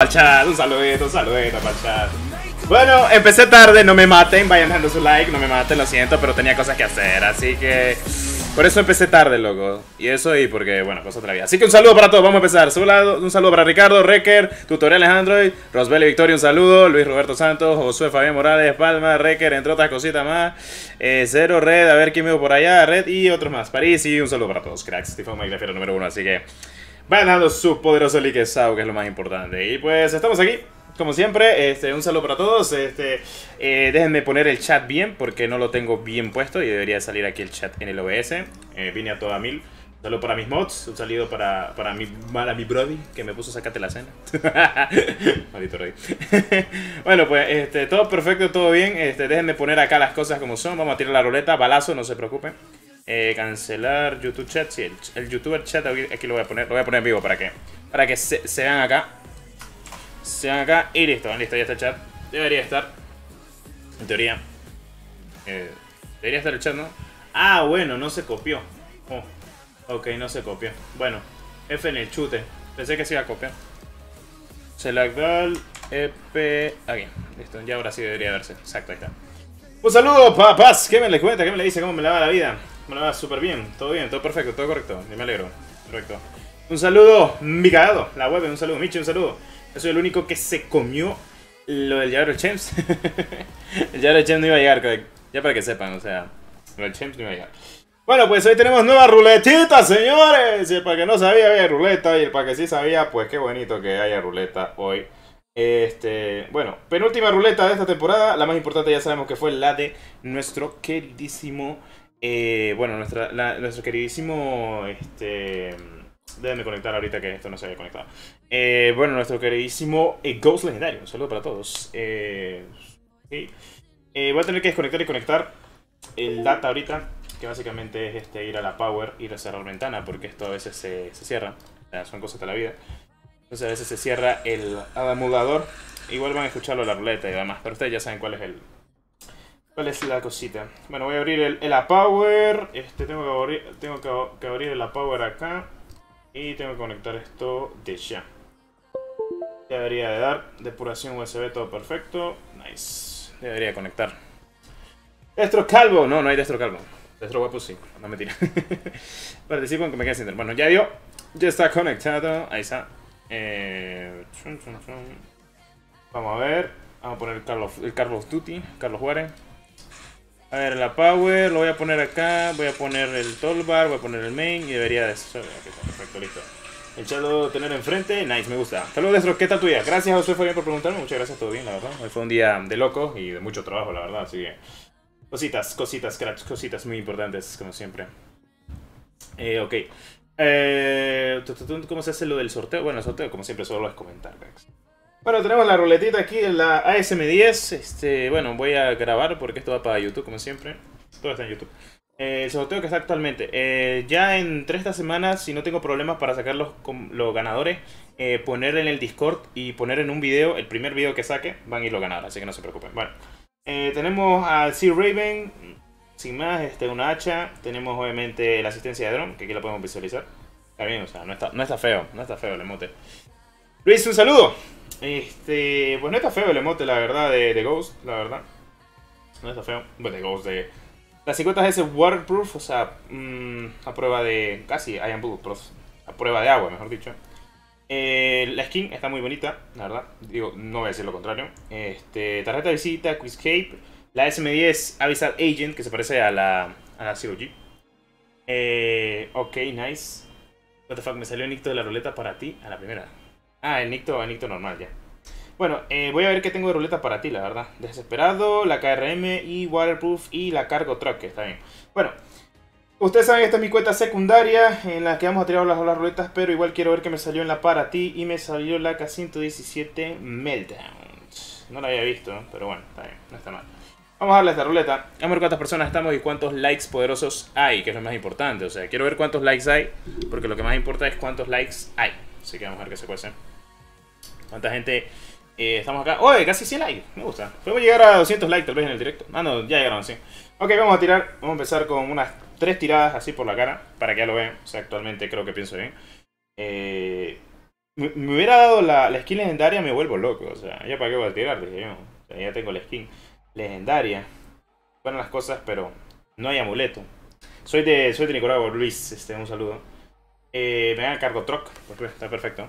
al un saludito, un saludito para chat. Bueno, empecé tarde, no me maten, vayan dando su like, no me maten, lo siento, pero tenía cosas que hacer, así que... Por eso empecé tarde, loco. Y eso y porque, bueno, cosas otra vida. Así que un saludo para todos, vamos a empezar. Un saludo para Ricardo, Recker, Tutoriales Android, Rosbel y Victoria, un saludo. Luis Roberto Santos, Josué Fabián Morales, Palma, Recker, entre otras cositas más. Eh, Cero, Red, a ver quién me por allá, Red y otros más. París y un saludo para todos, cracks. Steve Mike número uno, así que... Vayan dando su poderoso like que es lo más importante. Y pues estamos aquí como siempre, este, un saludo para todos. Este, eh, déjenme poner el chat bien porque no lo tengo bien puesto y debería salir aquí el chat en el OBS. Eh, vine a toda mil. Un saludo para mis mods, un saludo para, para mi, para mi brody que me puso sacate la cena. Maldito rey. bueno, pues este, todo perfecto, todo bien. Este, déjenme poner acá las cosas como son. Vamos a tirar la ruleta, balazo, no se preocupen. Eh, cancelar YouTube chat, sí, el, YouTuber chat aquí lo voy a poner, lo voy a poner vivo para que, para que se, se vean acá. Se van acá y listo, listo, ya está el chat. Debería estar. En teoría. Eh, debería estar el chat, ¿no? Ah, bueno, no se copió. Oh, ok, no se copió. Bueno, F en el chute. Pensé que se iba a copiar. Select all, EP. Aquí, listo, ya ahora sí debería verse. Exacto, ahí está. Un saludo, papás. ¿Qué me le cuenta? ¿Qué me le dice? ¿Cómo me la va la vida? Me la va súper bien. Todo bien, todo perfecto, todo correcto. Me alegro. Correcto. Un saludo, mi cagado. La web, un saludo. Michi, un saludo. Yo soy el único que se comió lo del Llavero Champs. el Llavero Champs no iba a llegar, ya para que sepan, o sea, lo del Champs no iba a llegar. Bueno, pues hoy tenemos nueva ruletita, señores. Y el para que no sabía, había ruleta. Y el para que sí sabía, pues qué bonito que haya ruleta hoy. Este, bueno, penúltima ruleta de esta temporada. La más importante ya sabemos que fue la de nuestro queridísimo. Eh, bueno, nuestra, nuestro queridísimo. Este Déjenme conectar ahorita que esto no se había conectado. Eh, bueno, nuestro queridísimo eh, Ghost Legendario. Un saludo para todos. Eh, voy a tener que desconectar y conectar el data ahorita. Que básicamente es este, ir a la power, ir a cerrar ventana. Porque esto a veces se, cierra. son cosas de la vida. Entonces a veces se cierra el emulador. Igual van a escucharlo la ruleta y demás. Pero ustedes ya saben cuál es el, ¿Cuál es la cosita? Bueno, voy a abrir el, el Power. Este, tengo que abrir, tengo que, abrir el Power acá. Y tengo que conectar esto de ya. Debería de dar. Depuración USB, todo perfecto. Nice. Debería conectar. Destro calvo. No, no hay destro calvo. Destro guapo sí. No mentira. Participo en que me quede sin Bueno, ya dio. Ya está conectado. Ahí está. Eh, Vamos a ver. Vamos a poner Carlos, el Carlos Duty. Carlos Juárez. A ver, la power, lo voy a poner acá, voy a poner el toolbar, voy a poner el main y debería de ser. perfecto, listo. El chat tener enfrente, nice, me gusta. Saludos, Destro, ¿qué tal tu día? Gracias, José Fabián, por preguntarme, muchas gracias, todo bien, la verdad. Hoy fue un día de loco y de mucho trabajo, la verdad, así que... Cositas, cositas, cracks, cositas muy importantes, como siempre. Eh, ok. Eh, ¿Cómo se hace lo del sorteo? Bueno, el sorteo, como siempre, solo es comentar, cracks. Bueno, tenemos la ruletita aquí en la ASM10. Este, bueno, voy a grabar porque esto va para YouTube, como siempre. Todo está en YouTube. Eh, el sorteo que está actualmente. Eh, ya entre estas semanas, si no tengo problemas para sacar los, ganadores, eh, poner en el Discord y poner en un video, el primer video que saque, van a ir los ganadores, así que no se preocupen. Bueno, tenemos al Sea Raven, sin más, este, una hacha. Tenemos obviamente la asistencia de drone, que aquí la podemos visualizar. Está bien, o sea, no está, no está feo, no está feo el emote. Luis, un saludo. Este, pues no está feo el emote, la verdad, de, Ghost, la verdad. No está feo. Bueno, de Ghost, de... La 50 es waterproof, o sea, mm, a prueba de... Casi I am bulletproof. A prueba de agua, mejor dicho. Eh, la skin está muy bonita, la verdad. Digo, no voy a decir lo contrario. Este, tarjeta de visita, Quizcape. La SM10 Avisal Agent, que se parece a la, a la Zero G. Eh, ok, nice. What the fuck, me salió el nicto de la ruleta para ti a la primera. Ah, el Nicto, el Nicto normal, ya. Bueno, eh, voy a ver qué tengo de ruleta para ti, la verdad. Desesperado, la KRM y Waterproof y la Cargo Truck, que está bien. Bueno, ustedes saben que esta es mi cuenta secundaria en la que vamos a tirar las, las ruletas, pero igual quiero ver qué me salió en la para ti y me salió la K117 Meltdown. No la había visto, pero bueno, está bien, no está mal. Vamos a darle esta ruleta. Vamos a ver cuántas personas estamos y cuántos likes poderosos hay, que es lo más importante. O sea, quiero ver cuántos likes hay, porque lo que más importa es cuántos likes hay. Así que vamos a ver qué se cuece. ¿Cuánta gente eh, estamos acá? ¡Oye! Casi 100 likes. Me gusta. Podemos llegar a 200 likes tal vez en el directo. Ah, no, ya llegaron, sí. Ok, vamos a tirar. Vamos a empezar con unas 3 tiradas así por la cara. Para que ya lo vean. O sea, actualmente creo que pienso bien. Eh, me, hubiera dado la, skin legendaria, me vuelvo loco. O sea, ya para qué voy a tirar, dije yo. ya tengo la skin legendaria. Buenas las cosas, pero no hay amuleto. Soy de, soy de Nicaragua, Luis. Este, un saludo. Eh, me a cargo. Pues, está perfecto.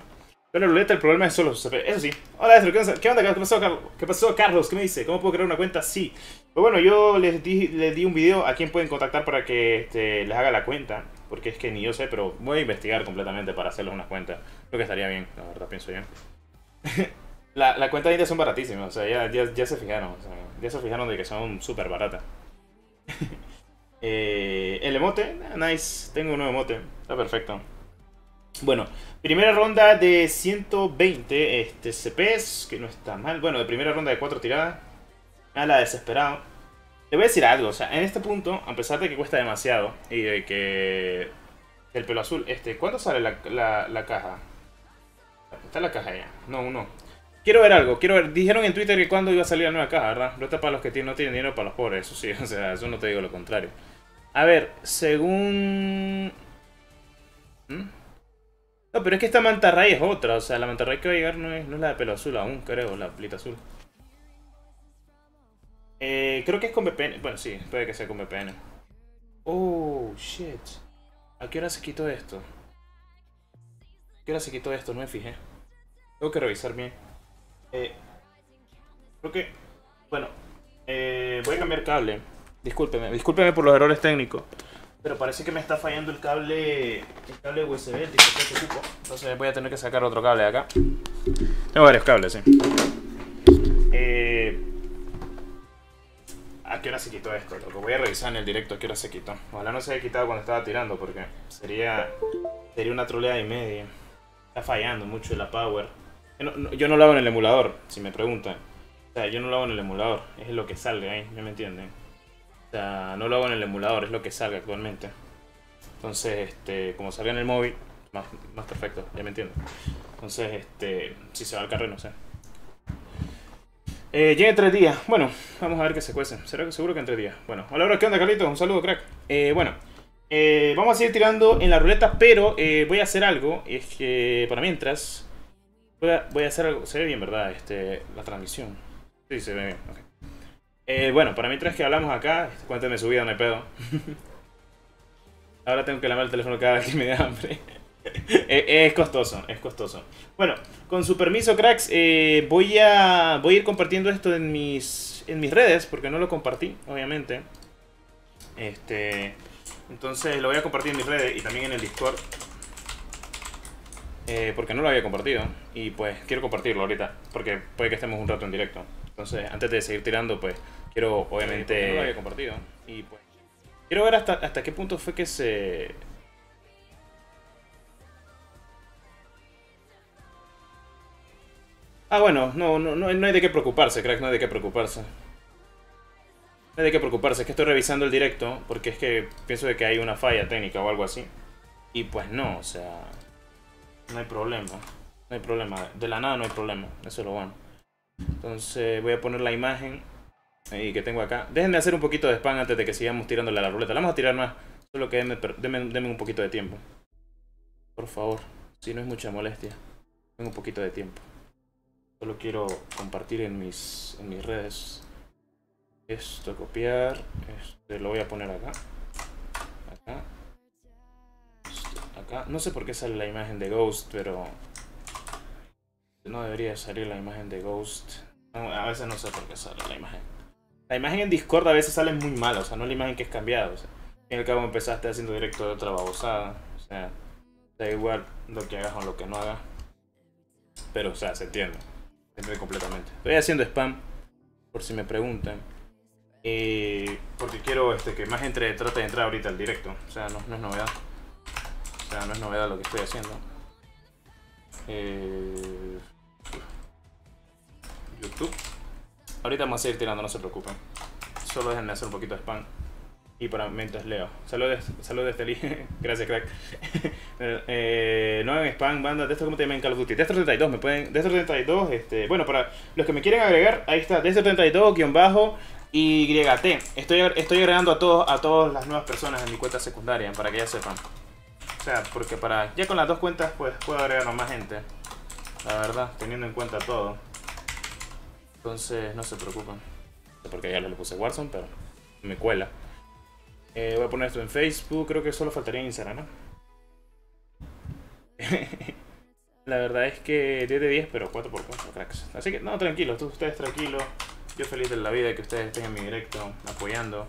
Pero la ruleta el problema es solo Eso sí. Hola, ¿qué onda? ¿Qué pasó, Carlos? ¿Qué pasó, Carlos? ¿Qué me dice? ¿Cómo puedo crear una cuenta así? Pues bueno, yo les di, un video a quién pueden contactar para que este, les haga la cuenta. Porque es que ni yo sé, pero voy a investigar completamente para hacerles una cuenta. Creo que estaría bien, la verdad, pienso yo. la, la cuenta de India son baratísimas, o sea, ya se fijaron. O sea, ya se fijaron de que son súper baratas. eh, el emote, nice. Tengo un nuevo emote, está perfecto. Bueno, primera ronda de 120 este, CPs, que no está mal. Bueno, de primera ronda de 4 tiradas. A la desesperado. Le voy a decir algo, o sea, en este punto, a pesar de que cuesta demasiado y de que el pelo azul, este, ¿cuánto sale la, la, caja? Está la caja ya, no, uno. Quiero ver algo, quiero ver, dijeron en Twitter que cuando iba a salir la nueva caja, ¿verdad? No está para los que no tienen dinero, para los pobres, eso sí, o sea, eso no te digo lo contrario. A ver, según... ¿Mm? No, pero es que esta mantarray es otra. O sea, la mantarray que va a llegar no es, no es la de pelo azul aún, creo, la plita azul. Eh, creo que es con VPN. Bueno, sí, puede que sea con VPN. Oh, shit. ¿A qué hora se quitó esto? ¿A qué hora se quitó esto? No me fijé. Tengo que revisar bien. Eh, creo que... Bueno, eh, voy a cambiar cable. Discúlpeme, discúlpeme por los errores técnicos. Pero parece que me está fallando el cable, el cable USB, el Entonces voy a tener que sacar otro cable de acá. Tengo varios cables, sí. Eh, ¿A qué hora se quitó esto? Lo voy a revisar en el directo a qué hora se quitó. Ojalá no se haya quitado cuando estaba tirando porque sería, sería una troleada y media. Está fallando mucho la power. Yo no, lo hago en el emulador, si me preguntan. O sea, yo no lo hago en el emulador, es lo que sale ahí, ¿ya me entienden? O sea, no lo hago en el emulador, es lo que salga actualmente. Entonces, este, como salga en el móvil, más, más perfecto, ya me entiendo. Entonces, este, si se va al carril, no sé. Eh, llega tres días. Bueno, vamos a ver qué se cuece. ¿Será que seguro que en tres días? Bueno, hola, ¿qué onda, Carlitos? Un saludo, crack. Eh, bueno, eh, vamos a seguir tirando en la ruleta, pero eh, voy a hacer algo. Es que, para mientras, voy a, voy a hacer algo. Se ve bien, ¿verdad? Este, la transmisión. Sí, se ve bien. Okay. Eh, bueno, para mientras que hablamos acá, cuéntame su vida, no hay pedo. Ahora tengo que lavar el teléfono cada vez que me da hambre. Eh, es costoso, es costoso. Bueno, con su permiso, cracks, eh, voy, a, voy a ir compartiendo esto en mis, en mis redes, porque no lo compartí, obviamente. Este, entonces lo voy a compartir en mis redes y también en el Discord. porque no lo había compartido. Y pues quiero compartirlo ahorita, porque puede que estemos un rato en directo. Entonces, antes de seguir tirando, pues quiero obviamente... no lo había compartido. Y pues... Quiero ver hasta, hasta qué punto fue que se... Ah, bueno, no, no, no, hay de qué preocuparse, crack, no hay de qué preocuparse. No hay de qué preocuparse, es que estoy revisando el directo porque es que pienso de que hay una falla técnica o algo así. Y pues no, o sea, no hay problema. No hay problema, de la nada no hay problema, eso es lo bueno. Entonces voy a poner la imagen ahí que tengo acá. Déjenme hacer un poquito de spam antes de que sigamos tirándole a la ruleta. La vamos a tirar más. Solo que denme, un poquito de tiempo. Por favor. Si no es mucha molestia. Tengo un poquito de tiempo. Solo quiero compartir en mis, en mis redes. Esto, copiar. Este, lo voy a poner acá. Acá. acá. No sé por qué sale la imagen de Ghost, pero... No debería salir la imagen de Ghost. a veces no sé por qué sale la imagen. La imagen en Discord a veces sale muy mal, o sea, no la imagen que es cambiada. O sea, en el cabo empezaste haciendo directo de otra babosada. O sea, da igual lo que hagas o lo que no hagas. Pero, o sea, se entiende. Se entiende completamente. Estoy haciendo spam, por si me preguntan. Eh, porque quiero este, que más gente trate de entrar ahorita al directo. O sea, no, no es novedad. O sea, no es novedad lo que estoy haciendo. Eh, YouTube. Ahorita vamos a seguir tirando, no se preocupen. Solo déjenme hacer un poquito de spam. Y para mientras leo. Saludos, saludos este Gracias, crack. eh, no en spam, banda. De esto como te llaman Call of Duty. Destro 32, me pueden. Destro 32, este. Bueno, para los que me quieren agregar, ahí está. Destro 32, guion bajo. YT. Estoy, estoy agregando a todos a todas las nuevas personas en mi cuenta secundaria para que ya sepan. O sea, porque para. Ya con las dos cuentas, pues puedo agregar más gente. la verdad, teniendo en cuenta todo. Entonces, no se preocupen. Porque ya le puse Warzone, pero me cuela. Eh, voy a poner esto en Facebook, creo que solo faltaría en Instagram, ¿no? La verdad es que 10 de 10, pero 4 por 4, cracks. Así que, no, tranquilos, todos ustedes tranquilos. Yo feliz de la vida que ustedes estén en mi directo, apoyando.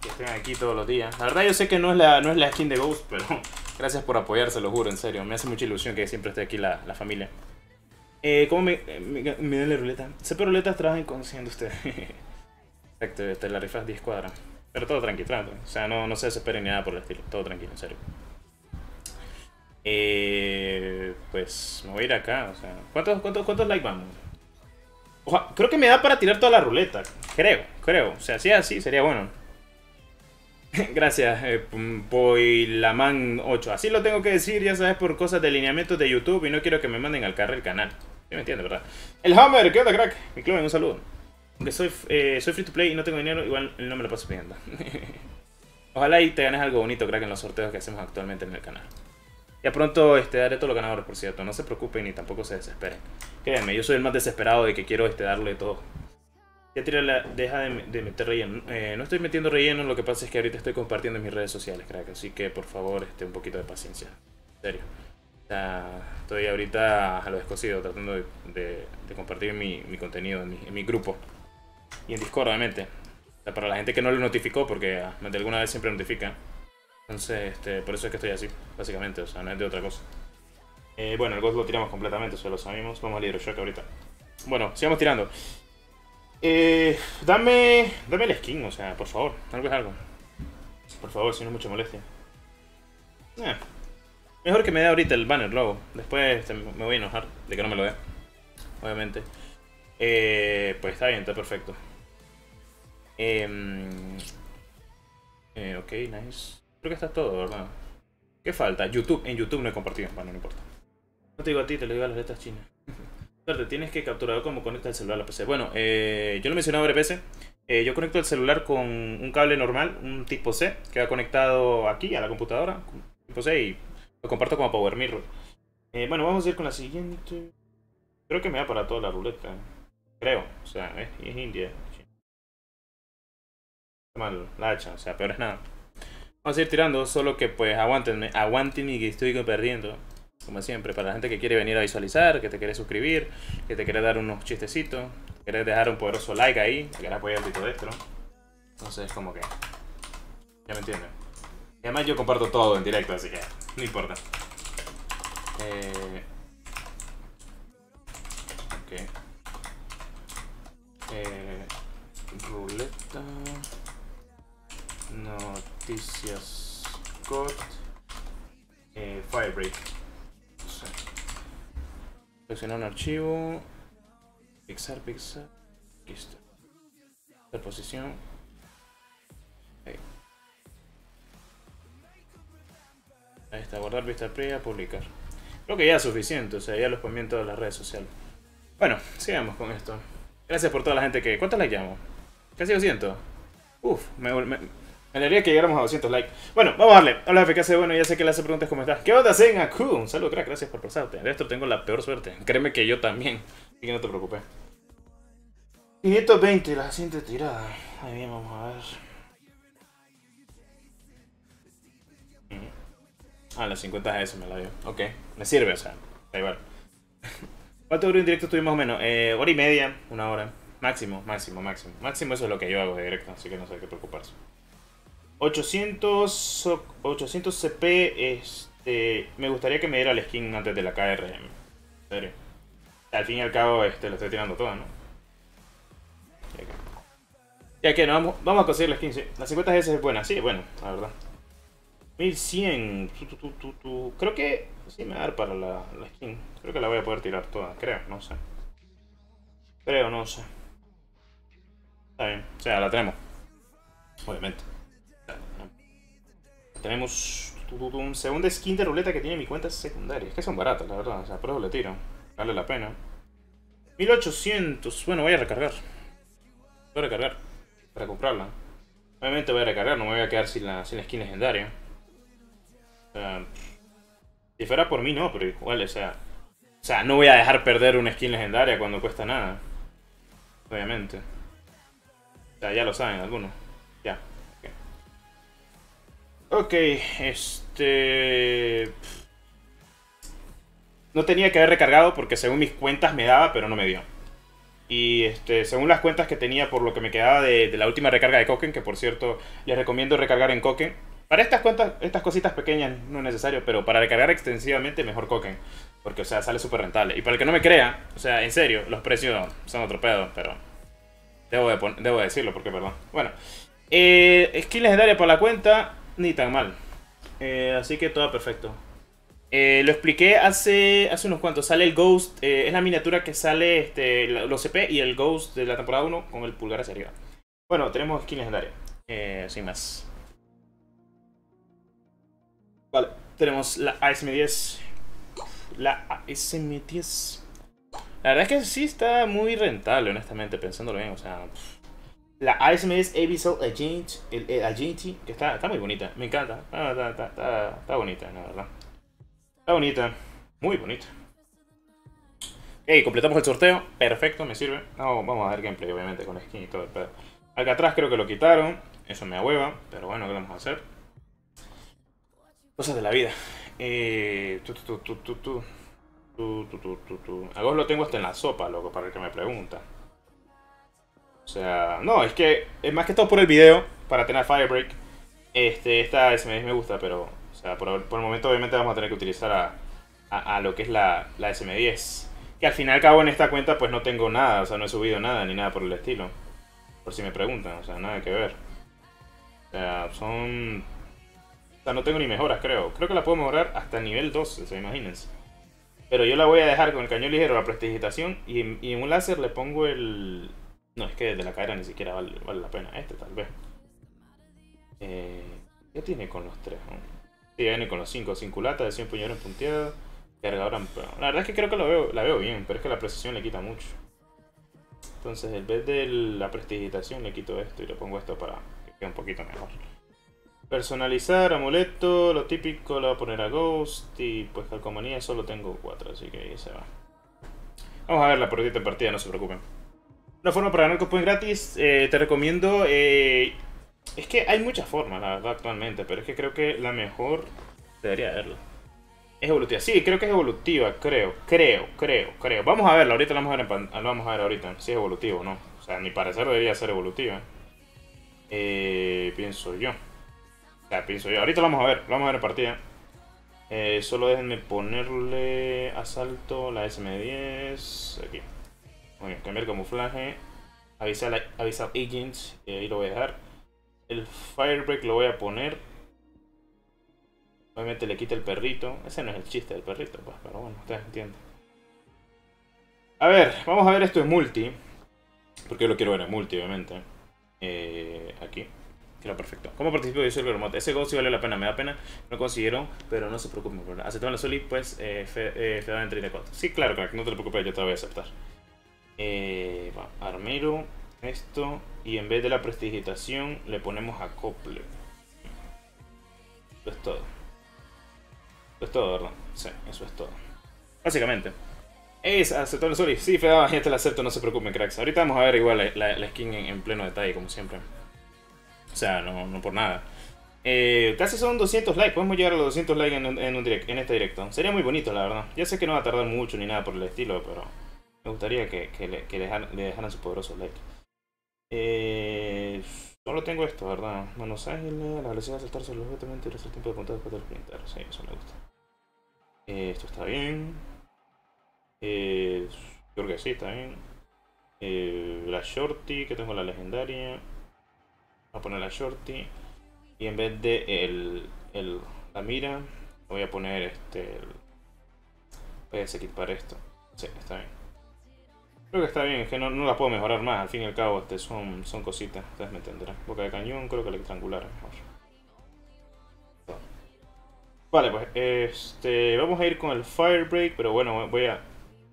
Que estén aquí todos los días. La verdad yo sé que no es la, no es la skin de Ghost, pero gracias por apoyarse, lo juro, en serio. Me hace mucha ilusión que siempre esté aquí la, la familia. Eh, ¿Cómo me, me, me la ruleta? Sepa ruletas trabajan conociendo usted. Exacto, te la rifas 10 cuadras. Pero todo tranquilo, tranquilo. O sea, no, no se desesperen ni nada por el estilo. Todo tranquilo, en serio. Eh, pues me voy a ir acá. O sea, ¿cuántos, cuántos, cuántos likes vamos? creo que me da para tirar toda la ruleta. Creo, creo. O sea, si es así, sería bueno. Gracias, eh, Boylaman 8. Así lo tengo que decir, ya sabes, por cosas de lineamientos de YouTube y no quiero que me manden al carril canal. ¿Sí me entiendes, verdad? El Hammer, ¿qué onda, crack? Mi club, un saludo. Aunque soy, eh, soy free to play y no tengo dinero, igual no me lo paso pidiendo. Ojalá y te ganes algo bonito, crack, en los sorteos que hacemos actualmente en el canal. Ya pronto este, daré todos los ganadores, por cierto. No se preocupen ni tampoco se desesperen. Créanme, yo soy el más desesperado de que quiero este, darle todo. Ya tira la, deja de, meter relleno. Eh, no estoy metiendo relleno, lo que pasa es que ahorita estoy compartiendo en mis redes sociales, crack. Así que por favor, este, un poquito de paciencia. En serio. Estoy ahorita a lo descosido tratando de, compartir mi, contenido en mi, en mi grupo y en Discord, obviamente. para la gente que no lo notificó, porque ah, de alguna vez siempre notifica. Entonces, este, por eso es que estoy así, básicamente, o sea, no es de otra cosa. Eh, bueno, el Ghost lo tiramos completamente, eso lo sabemos. Vamos al Hydroshock ahorita. Bueno, sigamos tirando. Eh, dame, dame el skin, o sea, por favor, algo es algo. Por favor, si no es mucha molestia. Eh, mejor que me dé ahorita el banner luego. Después este, me voy a enojar de que no me lo dé. Obviamente. Eh, pues está bien, está perfecto. Em, eh, ok, nice. Creo que está todo, ¿verdad? ¿Qué falta? YouTube. En YouTube no he compartido. Bueno, no importa. No te digo a ti, te lo digo a las letras chinas. Suerte, tienes que capturar cómo conecta el celular a la PC. Bueno, eh, yo lo mencionaba en PC. Eh, yo conecto el celular con un cable normal, un tipo C, que va conectado aquí a la computadora. Tipo C y lo comparto como Power Mirror. Eh, bueno, vamos a ir con la siguiente. Creo que me da para toda la ruleta. Creo, o sea, es, es India. Mal, la hacha, o sea, peor es nada. Vamos a ir tirando, solo que pues aguántenme, aguanten y que estoy perdiendo. Como siempre, para la gente que quiere venir a visualizar, que te quiere suscribir, que te quiere dar unos chistecitos, quiere dejar un poderoso like ahí, que quiere apoyar el de esto, Entonces, como que. Ya me entienden. Y además, yo comparto todo en directo, así que no importa. Eh. Ok. Eh, ruleta. Noticias. God. Eh, Firebreak. Seleccionar un archivo. Pixar, Pixar. Aquí está. Ahí está, guardar vista previa, publicar. Creo que ya es suficiente, o sea, ya los ponía en todas las redes sociales. Bueno, sigamos con esto. Gracias por toda la gente que... ¿Cuántos likes llamo? Casi 200. Uf, me, me, me que llegáramos a 200 likes. Bueno, vamos a darle. Hola, FKC. Bueno, ya sé que le hace preguntas cómo estás. ¿Qué onda, Sengaku? Un saludo, crack. Gracias por pasarte. De esto tengo la peor suerte. Créeme que yo también. Así que no te preocupes. 520, la siguiente tirada. Ahí bien, vamos a ver. Ah, la 50 es me la dio. Ok, me sirve, o sea, da igual. ¿Cuánto duró en directo estuvimos más o menos? Eh, hora y media, una hora. Máximo, máximo, máximo. Máximo eso es lo que yo hago de directo, así que no sé qué preocuparse. 800, 800 CP, este, me gustaría que me diera el skin antes de la KRM. Serio. Al fin y al cabo, este, lo estoy tirando todo, ¿no? Ya que, no, vamos, vamos a conseguir la skin, sí. La 50 GS es buena, sí, bueno, la verdad. 1100. Creo que sí me va a dar para la, skin. Creo que la voy a poder tirar toda. Creo, no sé. Creo, no sé. Está bien. O sea, la tenemos. Obviamente. Tenemos un segundo skin de ruleta que tiene mi cuenta secundaria. Es que son baratas, la verdad. O sea, por eso le tiro. Vale la pena. 1800. Bueno, voy a recargar. Voy a recargar. Para comprarla. Obviamente voy a recargar, no me voy a quedar sin la, sin la skin legendaria si fuera por mí, no, pero igual, o sea, O sea, no voy a dejar perder una skin legendaria cuando cuesta nada. Obviamente. O sea, ya lo saben algunos. Ya. Ok, este... No tenía que haber recargado porque según mis cuentas me daba, pero no me dio. Y este, según las cuentas que tenía por lo que me quedaba de, la última recarga de Koken, que por cierto les recomiendo recargar en Koken. Para estas cuentas, estas cositas pequeñas no es necesario, pero para recargar extensivamente mejor Koken. Porque, o sea, sale súper rentable. Y para el que no me crea, o sea, en serio, los precios son otro pedo, pero... Debo, de debo decirlo, porque perdón. Bueno, eh, skin legendaria por la cuenta, ni tan mal. Eh, así que todo perfecto. Eh, lo expliqué hace, hace unos cuantos. Sale el Ghost. Eh, es la miniatura que sale este, los CP y el Ghost de la temporada 1 con el pulgar hacia arriba. Bueno, tenemos skin legendaria. Sin más. Vale, tenemos la ASM10. La ASM10. La verdad es que sí está muy rentable, honestamente, pensándolo bien. O sea, la ASM10 Abyssal Agent, el, el que está, está muy bonita. Me encanta. Ah, está, está, está, bonita, la verdad. Está bonita. Muy bonita. Ok, completamos el sorteo. Perfecto, me sirve. vamos a ver gameplay, obviamente, con skin y todo el pedo. Acá atrás creo que lo quitaron. Eso me ahueva. Pero bueno, ¿qué vamos a hacer? Cosas de la vida. Eh. A vos lo tengo hasta en la sopa, loco, para el que me pregunta. O sea, no, es que es más que todo por el video, para tener Firebreak. Este, esta SMS me gusta, pero por, el momento obviamente vamos a tener que utilizar a, lo que es la, la, SM10. Que al final cabo en esta cuenta pues no tengo nada, o sea, no he subido nada ni nada por el estilo. Por si me preguntan, o sea, nada que ver. O sea, son... O sea, no tengo ni mejoras, creo. Creo que la puedo mejorar hasta nivel 12, o sea, imagínense. Pero yo la voy a dejar con el cañón ligero, la prestigitación, y, en un láser le pongo el... No, es que de la cadera ni siquiera vale, la pena. Este tal vez. Eh, ¿Qué tiene con los tres? Sí, viene con los 5, sin culata, de 100 puñales punteado, cargador La verdad es que creo que la veo bien, pero es que la precisión le quita mucho. Entonces, en vez de la prestigitación, le quito esto y le pongo esto para que quede un poquito mejor. Personalizar, amuleto, lo típico lo voy a poner a Ghost y pues calcomanía solo tengo 4, así que ahí se va. Vamos a ver la de partida, no se preocupen. Una forma para ganar cupón gratis, eh, te recomiendo eh, es que hay muchas formas, la verdad, actualmente, pero es que creo que la mejor debería verla. Es evolutiva. Sí, creo que es evolutiva, creo, creo, creo, creo. Vamos a verla, ahorita la vamos a ver, vamos a ver ahorita, si es evolutivo o no. O sea, a mi parecer debería ser evolutiva. Eh, pienso yo. Ahorita la vamos a ver, vamos a ver en partida. Eh, solo déjenme ponerle asalto, la SM10, aquí. Bueno, cambiar camuflaje, avisar, avisar agents, y ahí lo voy a dejar. El Firebreak lo voy a poner. Obviamente le quita el perrito. Ese no es el chiste del perrito, pues, pero bueno, ustedes entienden. A ver, vamos a ver esto en multi. Porque yo lo quiero ver en multi, obviamente. Eh, aquí. Perfecto. ¿Cómo participo de Silver Remote? Ese gol sí vale la pena, me da pena. No consiguieron, pero no se preocupen. Aceptaron la Soli, pues eh, fe, eh, entre de Sí, claro, claro, no te preocupes, yo te voy a aceptar. Eh, va, Armero esto y en vez de la prestigitación le ponemos acople. Eso es todo. Eso es todo, ¿verdad? Sí, eso es todo. Básicamente. Es aceptar el sol sí, fea, ya te la acepto, no se preocupen, cracks. Ahorita vamos a ver igual la, skin en, pleno detalle, como siempre. O sea, no, no por nada. Eh, casi son 200 likes, podemos llegar a los 200 likes en, un direct, en este directo. Sería muy bonito, la verdad. Ya sé que no va a tardar mucho ni nada por el estilo, pero me gustaría que, le, que le, dejaran, su poderoso like. Eh, solo tengo esto, ¿verdad? Buenos Ángeles, la velocidad de saltar solo objetivamente y el tiempo de punta después del sprinter. Sí, eso me gusta. Eh, esto está bien. Eh, creo que sí, está bien. Eh, la Shorty, que tengo la legendaria. A poner la Shorty. Y en vez de el, el, la mira, voy a poner este. El, voy a equipar esto. Sí, está bien. Creo que está bien, es que no, no la puedo mejorar más, al fin y al cabo este, son, son cositas, ustedes me entenderán. Boca de cañón, creo que el triangular es mejor. Vale, pues este, vamos a ir con el Firebreak, pero bueno, voy a,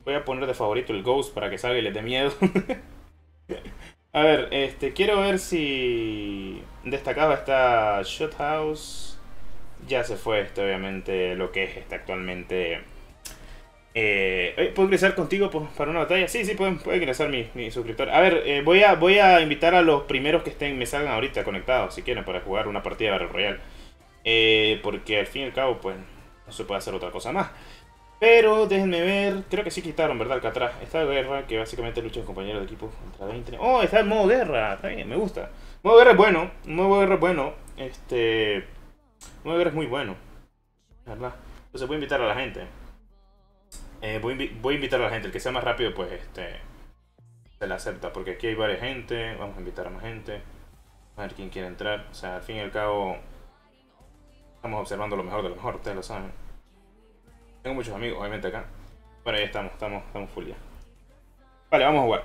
voy a poner de favorito el Ghost para que salga y les dé miedo. a ver, este, quiero ver si destacaba esta Shot House. Ya se fue este, obviamente, lo que es este actualmente Eh, ¿Puedo ingresar contigo para una batalla? Sí, sí, pueden, puede ingresar mi, mi, suscriptor. A ver, eh, voy, a, voy a invitar a los primeros que estén, me salgan ahorita conectados, si quieren, para jugar una partida de Battle Royale. Eh, porque al fin y al cabo, pues, no se puede hacer otra cosa más. Pero déjenme ver, creo que sí quitaron, ¿verdad? Alcatraz. Esta guerra, que básicamente lucha en compañeros de equipo contra 20. Oh, está en modo guerra, está bien, me gusta. Modo guerra es bueno, modo guerra es bueno. Este. Modo guerra es muy bueno. ¿Verdad? Entonces voy a invitar a la gente. Eh, voy, a invitar a la gente, el que sea más rápido, pues este se la acepta, porque aquí hay varias gente, vamos a invitar a más gente, a ver quién quiere entrar. O sea, al fin y al cabo, estamos observando lo mejor de lo mejor, ustedes lo saben. Tengo muchos amigos, obviamente, acá. Bueno, ya estamos, estamos, estamos full ya. Vale, vamos a jugar.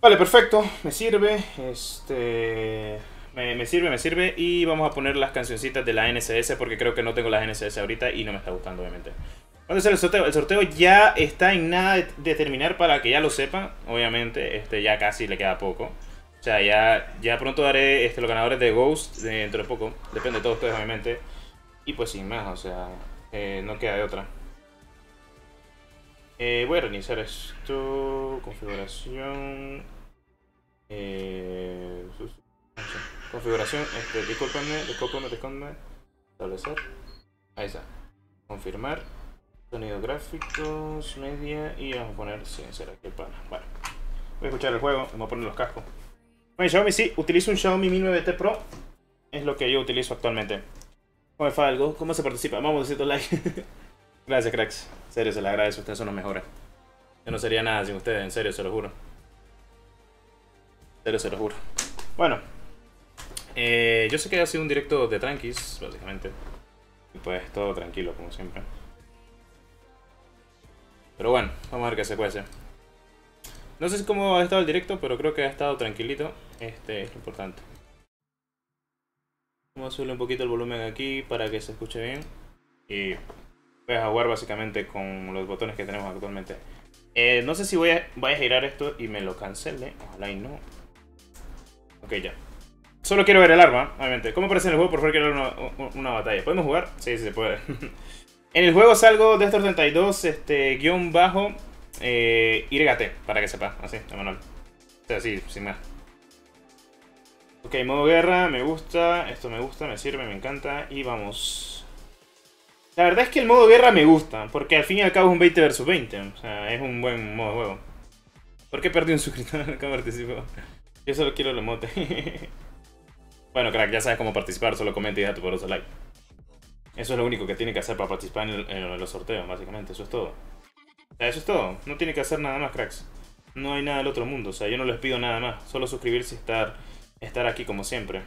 Vale, perfecto, me sirve, este... Me, me, sirve, me sirve. Y vamos a poner las cancioncitas de la NSS porque creo que no tengo las NSS ahorita y no me está gustando, obviamente. ¿Cuándo es el sorteo? El sorteo ya está en nada de, terminar para que ya lo sepan, obviamente. Este ya casi le queda poco. O sea, ya, ya pronto daré este, los ganadores de Ghost dentro de poco. Depende de todos ustedes, obviamente. Y pues sin más, o sea, eh, no queda de otra. Eh, voy a reiniciar esto. Configuración. Eh, configuración. Este, discúlpenme, discúlpenme. Establecer. Ahí está. Confirmar. Sonido gráficos, media y vamos a poner sin aquí el pana. Bueno, voy a escuchar el juego, vamos a poner los cascos. Bueno, Xiaomi sí, utilizo un Xiaomi Mi 9T Pro. Es lo que yo utilizo actualmente. ¿Cómo? ¿Cómo se participa? Vamos, decir like. Gracias, cracks. En serio, se les agradece. Ustedes son los mejores. Yo no sería nada sin ustedes, en serio, se lo juro. En serio, se lo juro. Bueno. Eh, yo sé que ha sido un directo de tranquis, básicamente. Y pues todo tranquilo, como siempre. Pero bueno, vamos a ver qué se cuece. No sé cómo ha estado el directo, pero creo que ha estado tranquilito. Este es lo importante. Vamos a subirle un poquito el volumen aquí para que se escuche bien. Y voy a jugar básicamente con los botones que tenemos actualmente. Eh, no sé si voy a, girar esto y me lo cancele. Ojalá y no. Ok, ya. Solo quiero ver el arma, obviamente. ¿Cómo parece en el juego? Por favor, quiero una, una batalla. ¿Podemos jugar? Sí, sí se puede. En el juego salgo de estos 32, este, guion bajo, eh, para que sepa, así, de manual. O sea, así, sin más. Ok, modo guerra, me gusta, esto me gusta, me sirve, me encanta, y vamos. La verdad es que el modo guerra me gusta, porque al fin y al cabo es un 20 vs 20, o sea, es un buen modo de juego. ¿Por qué perdí un suscriptor? ¿Cómo participó? Yo solo quiero el emote. bueno, crack, ya sabes cómo participar, solo comenta y da tu poderoso like. Eso es lo único que tiene que hacer para participar en, los sorteos, básicamente. Eso es todo. eso es todo. No tiene que hacer nada más, cracks. No hay nada del otro mundo. O sea, yo no les pido nada más. Solo suscribirse y estar, estar aquí como siempre.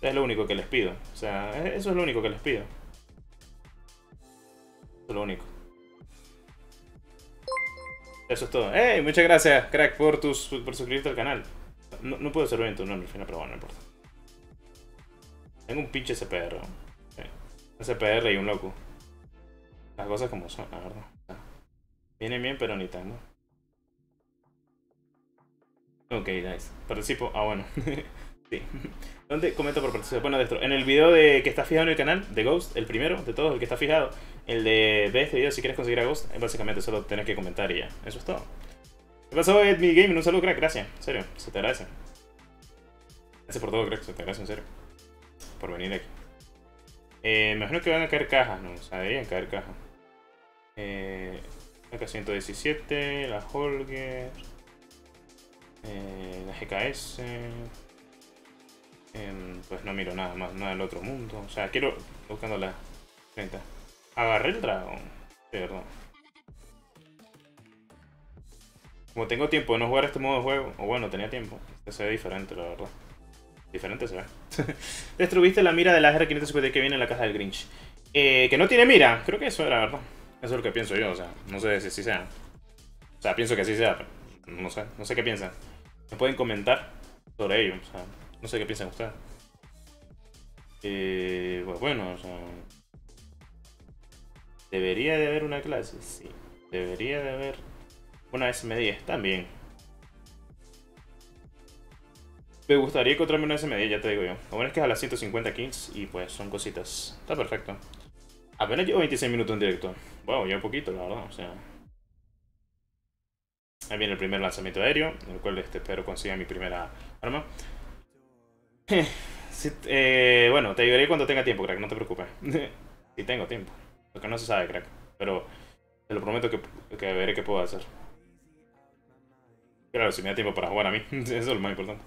Es lo único que les pido. O sea, eso es lo único que les pido. Eso es lo único. Eso es todo. ¡Hey! Muchas gracias, crack, por, tus, por suscribirte al canal. No, puedo ser bien tu nombre al final, pero bueno, no importa. Tengo un pinche SPR. SPR y un loco. Las cosas como son, la verdad. Viene bien, pero ni tanto. Ok, nice. Participo. Ah, bueno. sí. ¿Dónde comento por participar? Bueno, de esto. En el video de que está fijado en el canal, de Ghost, el primero de todos, el que está fijado. El de, de este video, si quieres conseguir a Ghost, básicamente solo tenés que comentar y ya. Eso es todo. ¿Qué pasó, Edmi Gaming? Un saludo, crack. Gracias. En serio, se te agradece. Gracias por todo, crack. Se te agradece, en serio por venir aquí. Eh, me imagino que van a caer cajas, ¿no? O sea, deberían caer cajas. Eh, acá 117, la Holger, eh, la GKS. Pues no miro nada más, nada del otro mundo. O sea, quiero buscando la 30. Agarré el dragón. De. Como tengo tiempo de no jugar este modo de juego, o bueno, tenía tiempo, este se ve diferente, la verdad. Diferente se ve. Destruiste la mira de la R550 que viene en la caja del Grinch. Eh, que no tiene mira. Creo que eso era verdad. Eso es lo que pienso yo. O sea, no sé si así sea. O sea, pienso que así sea. Pero no sé. No sé qué piensan. Me pueden comentar sobre ello. O sea, no sé qué piensan ustedes. Eh, pues bueno, o sea... ¿Debería de haber una clase? Sí. Debería de haber una SM10 también. Me gustaría encontrarme una SMD, ya te digo yo. Lo bueno es que es a las 150 kings y pues son cositas. Está perfecto. Apenas llevo 26 minutos en directo. Wow, ya un poquito, la verdad. O sea. Ahí viene el primer lanzamiento aéreo, en el cual este, espero consiga mi primera arma. Eh, bueno, te ayudaré cuando tenga tiempo, crack, no te preocupes. si tengo tiempo. Lo que no se sabe, crack. Pero te lo prometo que, que veré qué puedo hacer. Claro, si me da tiempo para jugar a mí. Eso es lo más importante.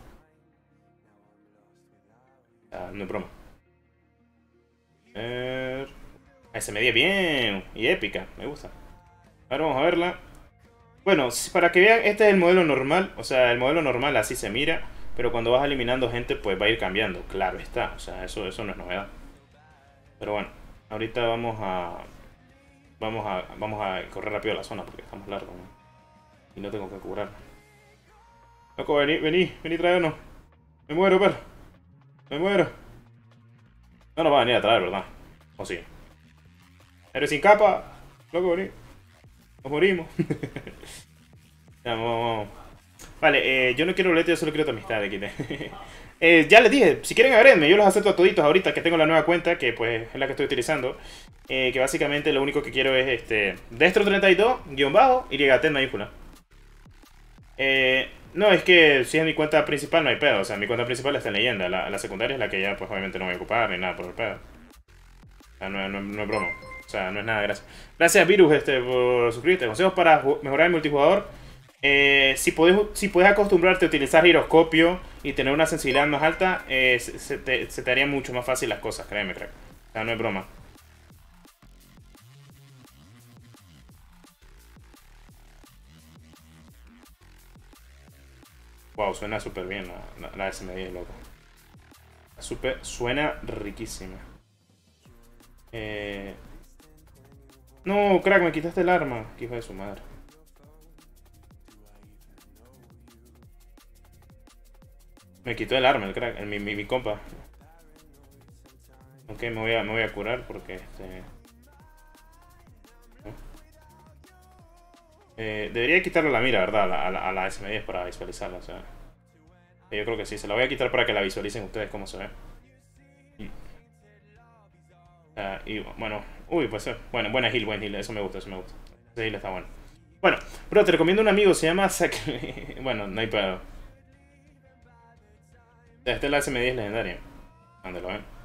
Ah, no es broma. A. Se me dio bien. Y épica. Me gusta. Ahora vamos a verla. Bueno, para que vean, este es el modelo normal. O sea, el modelo normal así se mira. Pero cuando vas eliminando gente, pues va a ir cambiando. Claro está. O sea, eso, eso no es novedad. Pero bueno, ahorita vamos a... Vamos a, vamos a correr rápido a la zona porque estamos largos. Y no tengo que curar. Loco, vení, vení, vení, tráenos. Me muero, perro. Me muero. No nos va a venir a traer, ¿verdad? ¿O sí? Eres sin capa. Loco, vení. Nos morimos. vamos, Vale, eh, yo no quiero boleto, yo solo quiero tu amistad, de eh, ya les dije, si quieren agregarme, yo los acepto a toditos ahorita que tengo la nueva cuenta, que pues es la que estoy utilizando. Eh, que básicamente lo único que quiero es este Destro32, guion bajo, y en mayúscula. Eh, no, es que si es mi cuenta principal no hay pedo, o sea, mi cuenta principal está en leyenda, la, secundaria es la que ya pues obviamente no voy a ocupar ni nada por el pedo. O sea, no, no, es broma, o sea, no es nada, gracias. Gracias Virus este, por suscribirte, consejos para mejorar el multijugador. Eh, si, puedes, si puedes acostumbrarte a utilizar giroscopio y tener una sensibilidad más alta, eh, se, te, se, te, haría mucho más fácil las cosas, créeme, creo. O sea, no es broma. Wow, suena súper bien la, SM10, loco. Super, suena riquísima. Eh... No, crack, me quitaste el arma. Que hijo de su madre. Me quitó el arma, el crack, el, mi, mi, compa. Ok, me voy a, me voy a curar porque este... Eh, debería quitarle la mira, ¿verdad? A la, a la, SM10 para visualizarla, o sea. Yo creo que sí, se la voy a quitar para que la visualicen ustedes cómo se ve. Mm. y bueno, uy, pues bueno, buena heal, buen heal, eso me gusta, eso me gusta. Ese heal está bueno. Bueno, bro, te recomiendo un amigo, se llama bueno, no hay pedo. Esta es la SM10 legendaria. Donde lo ven.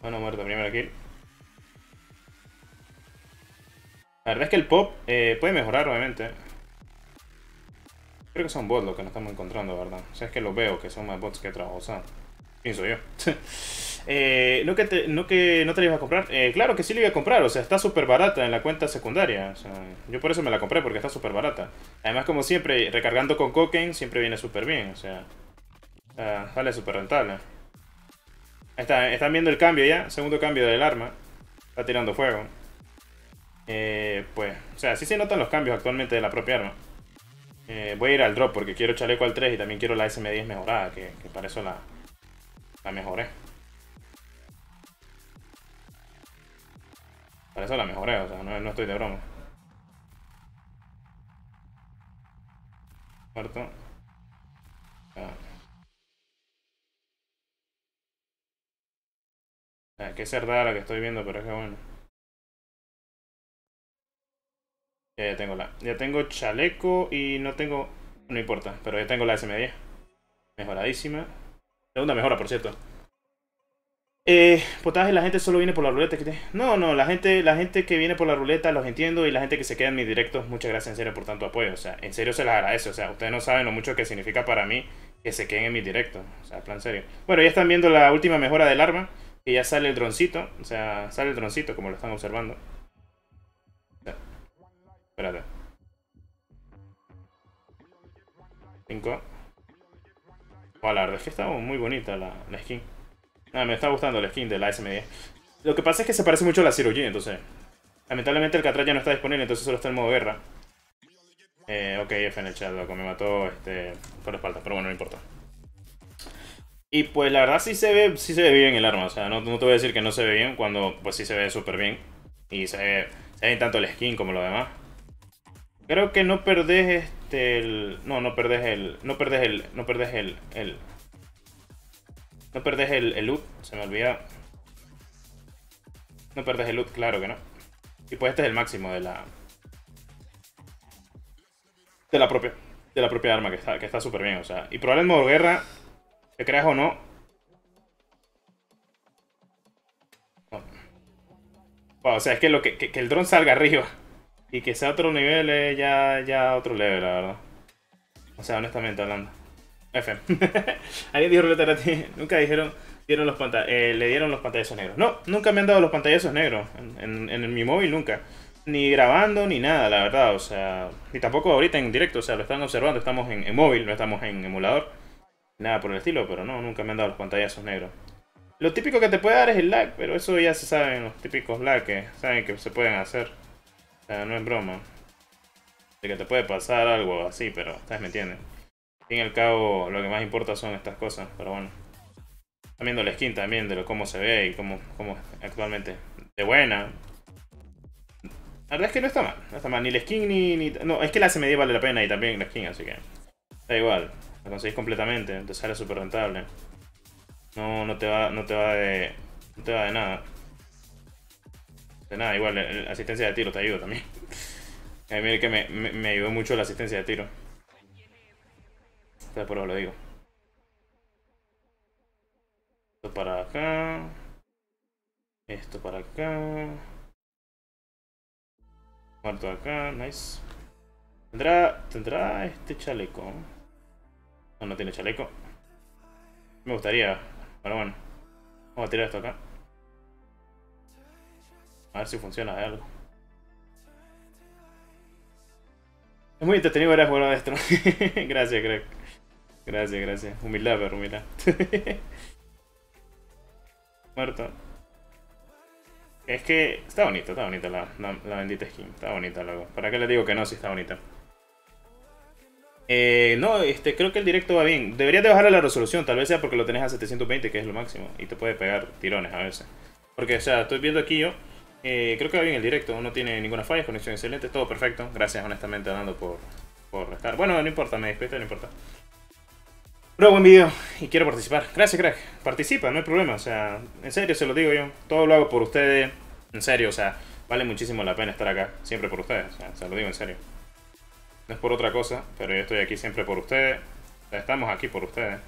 Bueno, muerto, primero kill. La verdad es que el pop eh, puede mejorar, obviamente. Creo que son bots los que nos estamos encontrando, ¿verdad? O sea, es que los veo, que son más bots que otra cosa. Pienso yo. eh, no, que te, no que no te la ibas a comprar. Eh, claro que sí la iba a comprar, o sea, está súper barata en la cuenta secundaria. O sea, yo por eso me la compré, porque está súper barata. Además, como siempre, recargando con Cocaine siempre viene súper bien, o sea... vale súper rentable. Está, están viendo el cambio ya, segundo cambio del arma. Está tirando fuego. Eh, pues, o sea, sí se notan los cambios actualmente de la propia arma. Eh, voy a ir al drop porque quiero chaleco al 3 y también quiero la SM10 mejorada, que, para eso la, la mejoré. Para eso la mejoré, o sea, no, estoy de broma. Muerto. Que qué cerda la que estoy viendo, pero es que bueno. Ya, tengo la. Ya tengo chaleco y no tengo. No importa, pero ya tengo la SM10. Mejoradísima. Segunda mejora, por cierto. Eh, potaje, la gente solo viene por la ruleta. No, no, la gente, la gente que viene por la ruleta los entiendo y la gente que se queda en mis directos, muchas gracias en serio por tanto apoyo. O sea, en serio se les agradece. O sea, ustedes no saben lo mucho que significa para mí que se queden en mis directos. O sea, plan serio. Bueno, ya están viendo la última mejora del arma. Y ya sale el droncito. O sea, sale el droncito como lo están observando. Espérate. 5. la verdad es que está muy bonita la, skin. Ah, me está gustando la skin de la SM10. Lo que pasa es que se parece mucho a la G, entonces... Lamentablemente el Catray ya no está disponible, entonces solo está en modo guerra. Eh, ok, F en el chat, loco, me mató este, por la espalda, pero bueno, no importa. Y pues la verdad sí se ve, sí se ve bien el arma, o sea, no, te voy a decir que no se ve bien cuando pues sí se ve súper bien. Y se ve, se tanto el skin como lo demás. Creo que no perdés este el, no, no perdés el, no perdés el, no perdés el, el, No perdés el, el loot, se me olvida. No perdés el loot, claro que no. Y pues este es el máximo de la... De la propia, de la propia arma, que está que está súper bien, o sea. Y el modo guerra, te creas o no... o sea, es que, lo que, que, el dron salga arriba y que sea otro nivel es ya, ya otro level, la verdad. O sea, honestamente hablando. F. Alguien dijo ruleta. Nunca dijeron dieron los eh, le dieron los pantallazos negros. No, nunca me han dado los pantallazos negros. En, en, mi móvil nunca. Ni grabando ni nada, la verdad. O sea, ni tampoco ahorita en directo. O sea, lo están observando. Estamos en, móvil, no estamos en emulador. Nada por el estilo, pero no, nunca me han dado los pantallazos negros. Lo típico que te puede dar es el lag, pero eso ya se sabe los típicos lag que saben que se pueden hacer. No es broma. De que te puede pasar algo así, pero ustedes me entienden fin y al cabo, lo que más importa son estas cosas, pero bueno. Están viendo la skin también, de lo, cómo se ve y cómo, cómo actualmente. De buena. La verdad es que no está mal, no está mal. Ni la skin ni, ni... No, es que la SMD vale la pena y también la skin, así que... Da igual, la conseguís completamente, te sale súper rentable. No, no te va, no te va de... No te va de nada. De nada, igual, la asistencia de tiro te ayuda también. A mí que me, me ayudó mucho la asistencia de tiro. Por eso lo digo. Esto para acá. Esto para acá. Muerto acá, nice. ¿Tendrá, ¿Tendrá este chaleco? No, no tiene chaleco. Me gustaría, pero bueno. Vamos a tirar esto acá. A ver si funciona algo. Es muy entretenido ver a jugar a esto. gracias, Greg. Gracias, gracias. Humildad, pero humildad. Muerto. Es que está bonita, está bonita la, la, bendita skin. Está bonita, luego. ¿Para qué le digo que no si está bonita? Eh, no, este, creo que el directo va bien. Deberías de bajar la resolución, tal vez sea porque lo tenés a 720, que es lo máximo. Y te puede pegar tirones a veces. Porque, o sea, estoy viendo aquí yo. Eh, creo que va bien el directo, no tiene ninguna falla, conexión excelente, todo perfecto. Gracias, honestamente, dando por, por estar. Bueno, no importa, me despierto, no importa. Bro, buen video y quiero participar. Gracias, crack. Participa, no hay problema. O sea, en serio se lo digo yo. Todo lo hago por ustedes. En serio, o sea, vale muchísimo la pena estar acá. Siempre por ustedes. O sea, se lo digo en serio. No es por otra cosa, pero yo estoy aquí siempre por ustedes. O sea, estamos aquí por ustedes.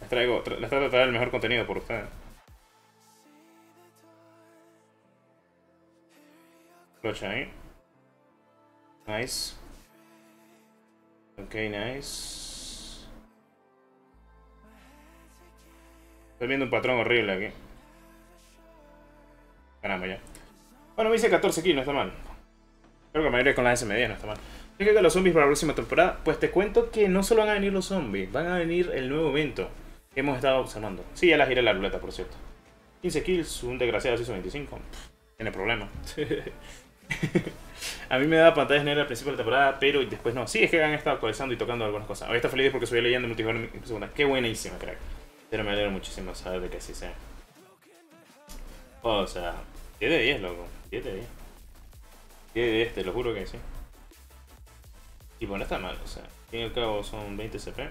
Les traigo, les trato de traer el mejor contenido por ustedes. Clutch ahí. Nice. Ok, nice. Estoy viendo un patrón horrible aquí. Ganamos ya. Bueno, me hice 14 kills, no está mal. Creo que me iré con la SM10, no está mal. ¿Qué que los zombies para la próxima temporada? Pues te cuento que no solo van a venir los zombies, van a venir el nuevo evento que hemos estado observando. Sí, ya la giré la ruleta, por cierto. 15 kills, un desgraciado hizo 25. tiene problema. a mí me da pantallas negras al principio de la temporada, pero después no. Sí, es que han estado actualizando y tocando algunas cosas. Hoy está feliz porque estoy leyendo multijugador segunda. Qué buenísima, crack. Pero me alegro muchísimo saber de que así sea. O sea, 10 de 10, loco. 10 de 10. 10 de 10, te lo juro que sí. Y bueno, está mal, o sea, al fin y al cabo son 20 CP.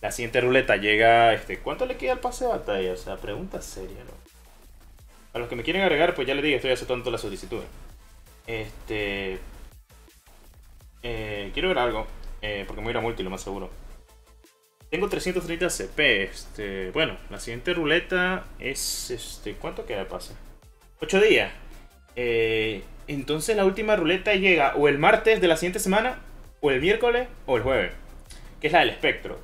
La siguiente ruleta llega, este, ¿cuánto le queda al pase de batalla? O sea, pregunta seria, ¿no? A los que me quieren agregar, pues ya les digo, estoy aceptando la solicitud. Este... Eh, quiero ver algo, eh, porque me voy a ir a multi, lo más seguro. Tengo 330 CP. Este, bueno, la siguiente ruleta es. Este, ¿Cuánto queda pase? 8 días. Eh, entonces la última ruleta llega o el martes de la siguiente semana, o el miércoles, o el jueves. Que es la del espectro.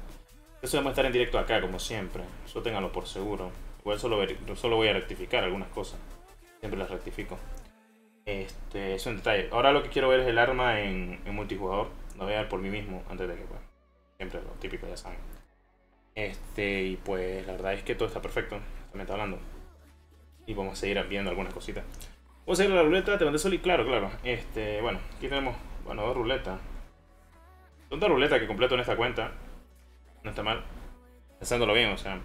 Eso vamos a estar en directo acá, como siempre. Eso ténganlo por seguro. Igual solo, solo voy a rectificar algunas cosas. Siempre las rectifico. Este, es un detalle. Ahora lo que quiero ver es el arma en, multijugador. Lo voy a ver por mí mismo antes de que. Pues, siempre lo típico, ya saben. Este, y pues la verdad es que todo está perfecto, me está hablando. Y vamos a seguir viendo algunas cositas. Vamos a ir a la ruleta, te mandé y claro, claro. Este, bueno, aquí tenemos, bueno, dos ruletas. Dos ruletas que completo en esta cuenta. No está mal. Pensándolo bien, o sea.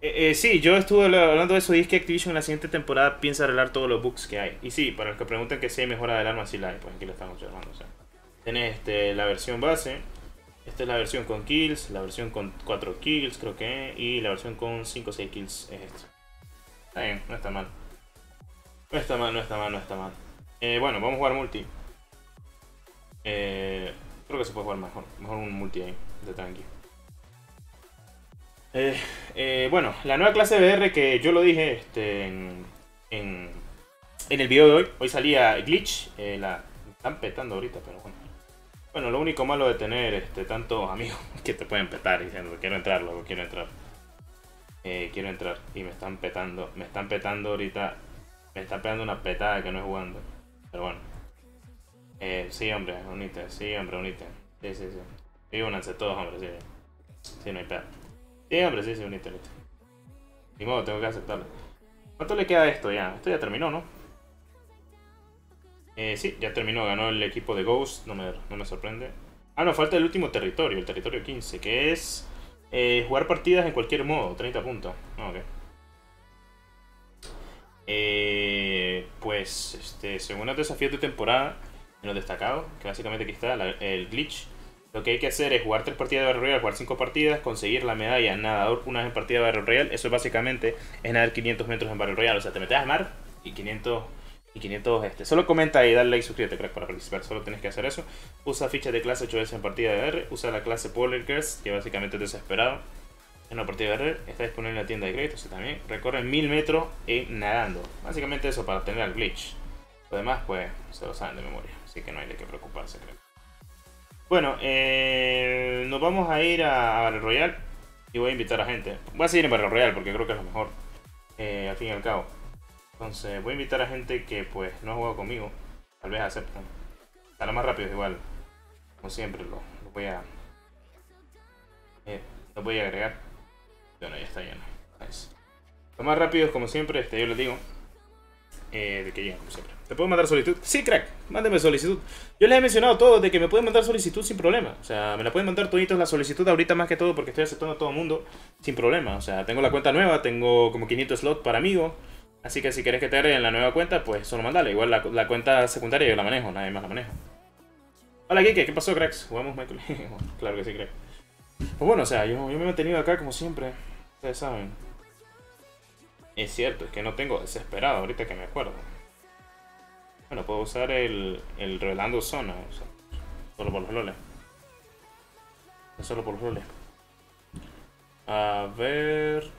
Eh, eh, sí, yo estuve hablando de eso y es que Activision en la siguiente temporada piensa arreglar todos los bugs que hay. Y sí, para los que pregunten que si hay mejora del arma, sí la hay, pues aquí lo estamos observando. O sea, tenés este, la versión base, Esta es la versión con kills, la versión con 4 kills creo que, y la versión con 5 o 6 kills es esta. Está bien, no está mal. No está mal, no está mal, no está mal. Eh, bueno, vamos a jugar multi. Eh, creo que se puede jugar mejor. Mejor un multi ahí, de tanque. Eh, eh, bueno, la nueva clase VR que yo lo dije este, en, en, el video de hoy. Hoy salía Glitch. la están petando ahorita, pero bueno. Bueno, lo único malo de tener este, tantos amigos que te pueden petar diciendo quiero entrar, luego quiero entrar. quiero entrar y me están petando. Me están petando ahorita. Me están pegando una petada que no es jugando. Pero bueno. Eh, sí, hombre, unite. Sí, hombre, unite. Sí, sí, sí. Y únanse todos, hombre, sí. Sí, no hay pedo. Sí, hombre, sí, sí, unite, unite. Ni modo, tengo que aceptarlo. ¿Cuánto le queda a esto ya? Esto ya terminó, ¿no? Eh, sí, ya terminó. Ganó el equipo de Ghost. No me, no me sorprende. Ah, no, falta el último territorio, el territorio 15, que es eh, jugar partidas en cualquier modo, 30 puntos. Ah, ok. Eh, pues, este, según los desafíos de temporada, en los destacados, que básicamente aquí está el glitch, lo que hay que hacer es jugar tres partidas de Battle Royale, jugar cinco partidas, conseguir la medalla nadador una vez en partida de Battle Royale. Eso básicamente es nadar 500 metros en Battle Royale. O sea, te metes al mar y 500 y 500 este. Solo comenta y dale like suscríbete, crack, para participar. Solo tienes que hacer eso. Usa ficha de clase 8 veces en partida de R. Usa la clase Polarcast, que básicamente es desesperado en una partida de red, está disponible en la tienda de créditos y también recorre 1000 metros en nadando. Básicamente eso para tener el glitch. Lo demás, pues, se lo saben de memoria, así que no hay de qué preocuparse, creo. Bueno, eh, nos vamos a ir a, Battle Royale y voy a invitar a gente. Voy a seguir en Battle Royale porque creo que es lo mejor, eh, al fin y al cabo. Entonces, voy a invitar a gente que, pues, no ha jugado conmigo. Tal vez acepten. A lo más rápido igual. Como siempre, lo, voy a... Eh, lo voy a agregar. Bueno, ya está lleno. Lo más rápido como siempre, este, yo les digo. Eh, de que lleguen como siempre. ¿Te puedo mandar solicitud? Sí, crack, mándeme solicitud. Yo les he mencionado todo de que me pueden mandar solicitud sin problema. O sea, me la pueden mandar toditos la solicitud ahorita más que todo porque estoy aceptando a todo el mundo sin problema. O sea, tengo la cuenta nueva, tengo como 500 slots para amigos. Así que si quieres que te agreguen la nueva cuenta, pues solo mandale. Igual la, cuenta secundaria yo la manejo, nadie más la manejo. Hola, Kike, ¿qué pasó, cracks? ¿Jugamos Michael? claro que sí, crack. Pues bueno, o sea, yo, yo me he mantenido acá como siempre. Ustedes saben. Es cierto, es que no tengo desesperado ahorita que me acuerdo. Bueno, puedo usar el, el revelando zona. Solo por los loles. Solo por los loles. A ver...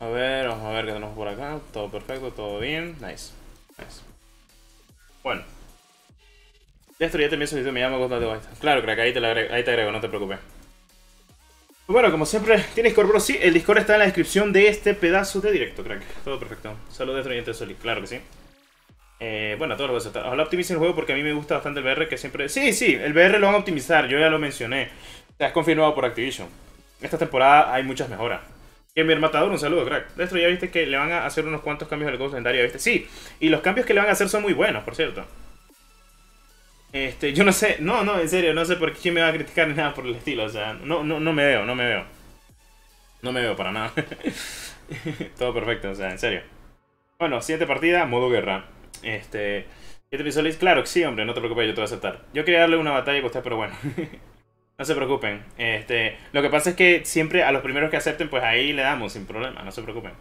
A ver, vamos a ver qué tenemos por acá. Todo perfecto, todo bien. Nice. Nice. Bueno. Esto ya también solicitud, me llamo Ghost de Claro, crack, ahí te, agrego, ahí te agrego, no te preocupes. Bueno, como siempre, tienes Discord, bro. Sí, el Discord está en la descripción de este pedazo de directo, crack. Todo perfecto. Saludos de Soli, claro que sí. Eh, bueno, todos los voy a Ojalá optimicen el juego porque a mí me gusta bastante el VR que siempre... Sí, sí, el VR lo van a optimizar, yo ya lo mencioné. Te has confirmado por Activision. Esta temporada hay muchas mejoras. Que Matador, un saludo, crack. De esto ya viste que le van a hacer unos cuantos cambios al Ghost Legendario, ¿viste? Sí, y los cambios que le van a hacer son muy buenos, por cierto. Este, yo no sé, no, no, en serio, no sé por qué me va a criticar ni nada por el estilo, o sea, no, no, no me veo, no me veo. No me veo para nada. Todo perfecto, o sea, en serio. Bueno, siguiente partida, modo guerra. Este, ¿qué te Claro, sí, hombre, no te preocupes, yo te voy a aceptar. Yo quería darle una batalla a usted, pero bueno. No se preocupen. Este, lo que pasa es que siempre a los primeros que acepten, pues ahí le damos sin problema. No se preocupen.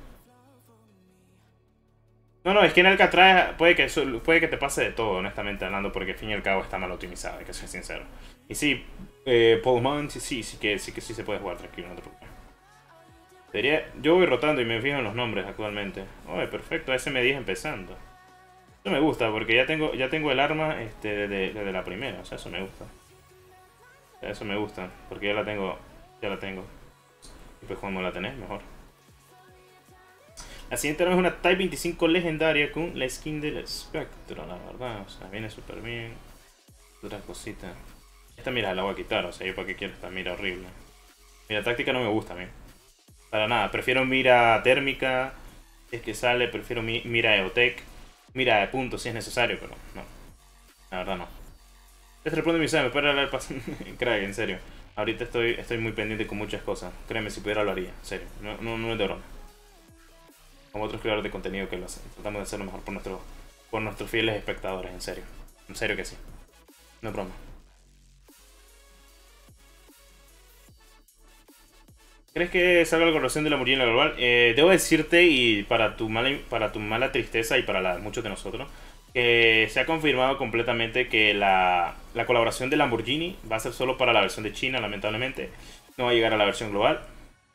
No, no, es que en Alcatraz puede que, puede que te pase de todo, honestamente hablando, porque al fin y al cabo está mal optimizado, hay que ser sincero. Y sí, eh, Paul Mount, sí, sí que, sí que sí se puede jugar tranquilo, no te preocupes. yo voy rotando y me fijo en los nombres actualmente. Oye, perfecto, SM10 empezando. Eso me gusta, porque ya tengo, ya tengo el arma este, desde la primera, o sea, eso me gusta. Eso me gusta, porque ya la tengo. Ya la tengo. Y pues cuando la tenés, mejor. La siguiente arma es una Type 25 legendaria con la skin del espectro, la verdad. O sea, viene súper bien. Otra cosita. Esta mira la voy a quitar, o sea, yo para qué quiero esta mira horrible. Mira táctica no me gusta a mí. Para nada, prefiero mira térmica. es que sale, prefiero mira Eotech. Mira de punto si es necesario, pero no. La verdad no. Este responde mi mensaje, me puede regalar el Crack, en serio. Ahorita estoy, estoy muy pendiente con muchas cosas. Créeme, si pudiera lo haría, en serio. No, no, no es de broma. Como otros creadores de contenido que lo hacen. Tratamos de hacerlo mejor por, nuestro, por nuestros fieles espectadores, en serio. En serio que sí. No es broma. ¿Crees que salga la corrupción de la Lamborghini global? Eh, debo decirte, y para tu, mala, para tu mala tristeza y para la, muchos de nosotros, que se ha confirmado completamente que la, la, colaboración de Lamborghini va a ser solo para la versión de China, lamentablemente. No va a llegar a la versión global.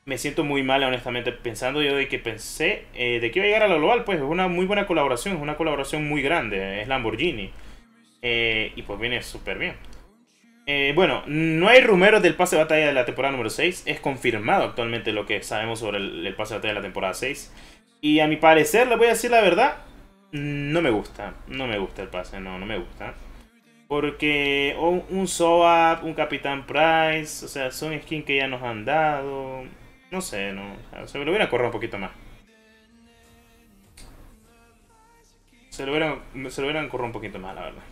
Me siento muy mal, honestamente, pensando yo de que pensé eh, de que iba a llegar a la global. Pues es una muy buena colaboración, es una colaboración muy grande, es Lamborghini. Eh, y pues viene súper bien. Eh, bueno, no hay rumores del pase de batalla de la temporada número 6. Es confirmado actualmente lo que sabemos sobre el, pase de batalla de la temporada 6. Y a mi parecer, le voy a decir la verdad, no me gusta. No me gusta el pase, no, no me gusta. Porque un, un Soap, un Capitán Price, o sea, son skins que ya nos han dado. No sé, no. O me lo hubieran correr un poquito más. Se lo hubieran, se lo hubieran correr un poquito más, la verdad.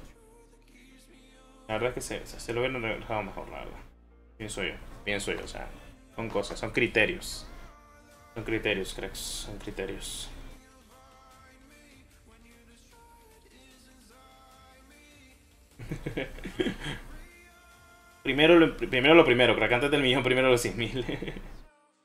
La verdad es que se, lo hubieran dejado mejor, la verdad. Pienso yo, pienso yo, o sea, son cosas, son criterios. Son criterios, cracks, son criterios. primero, lo, primero lo primero, crack, antes del millón, primero los 100.000.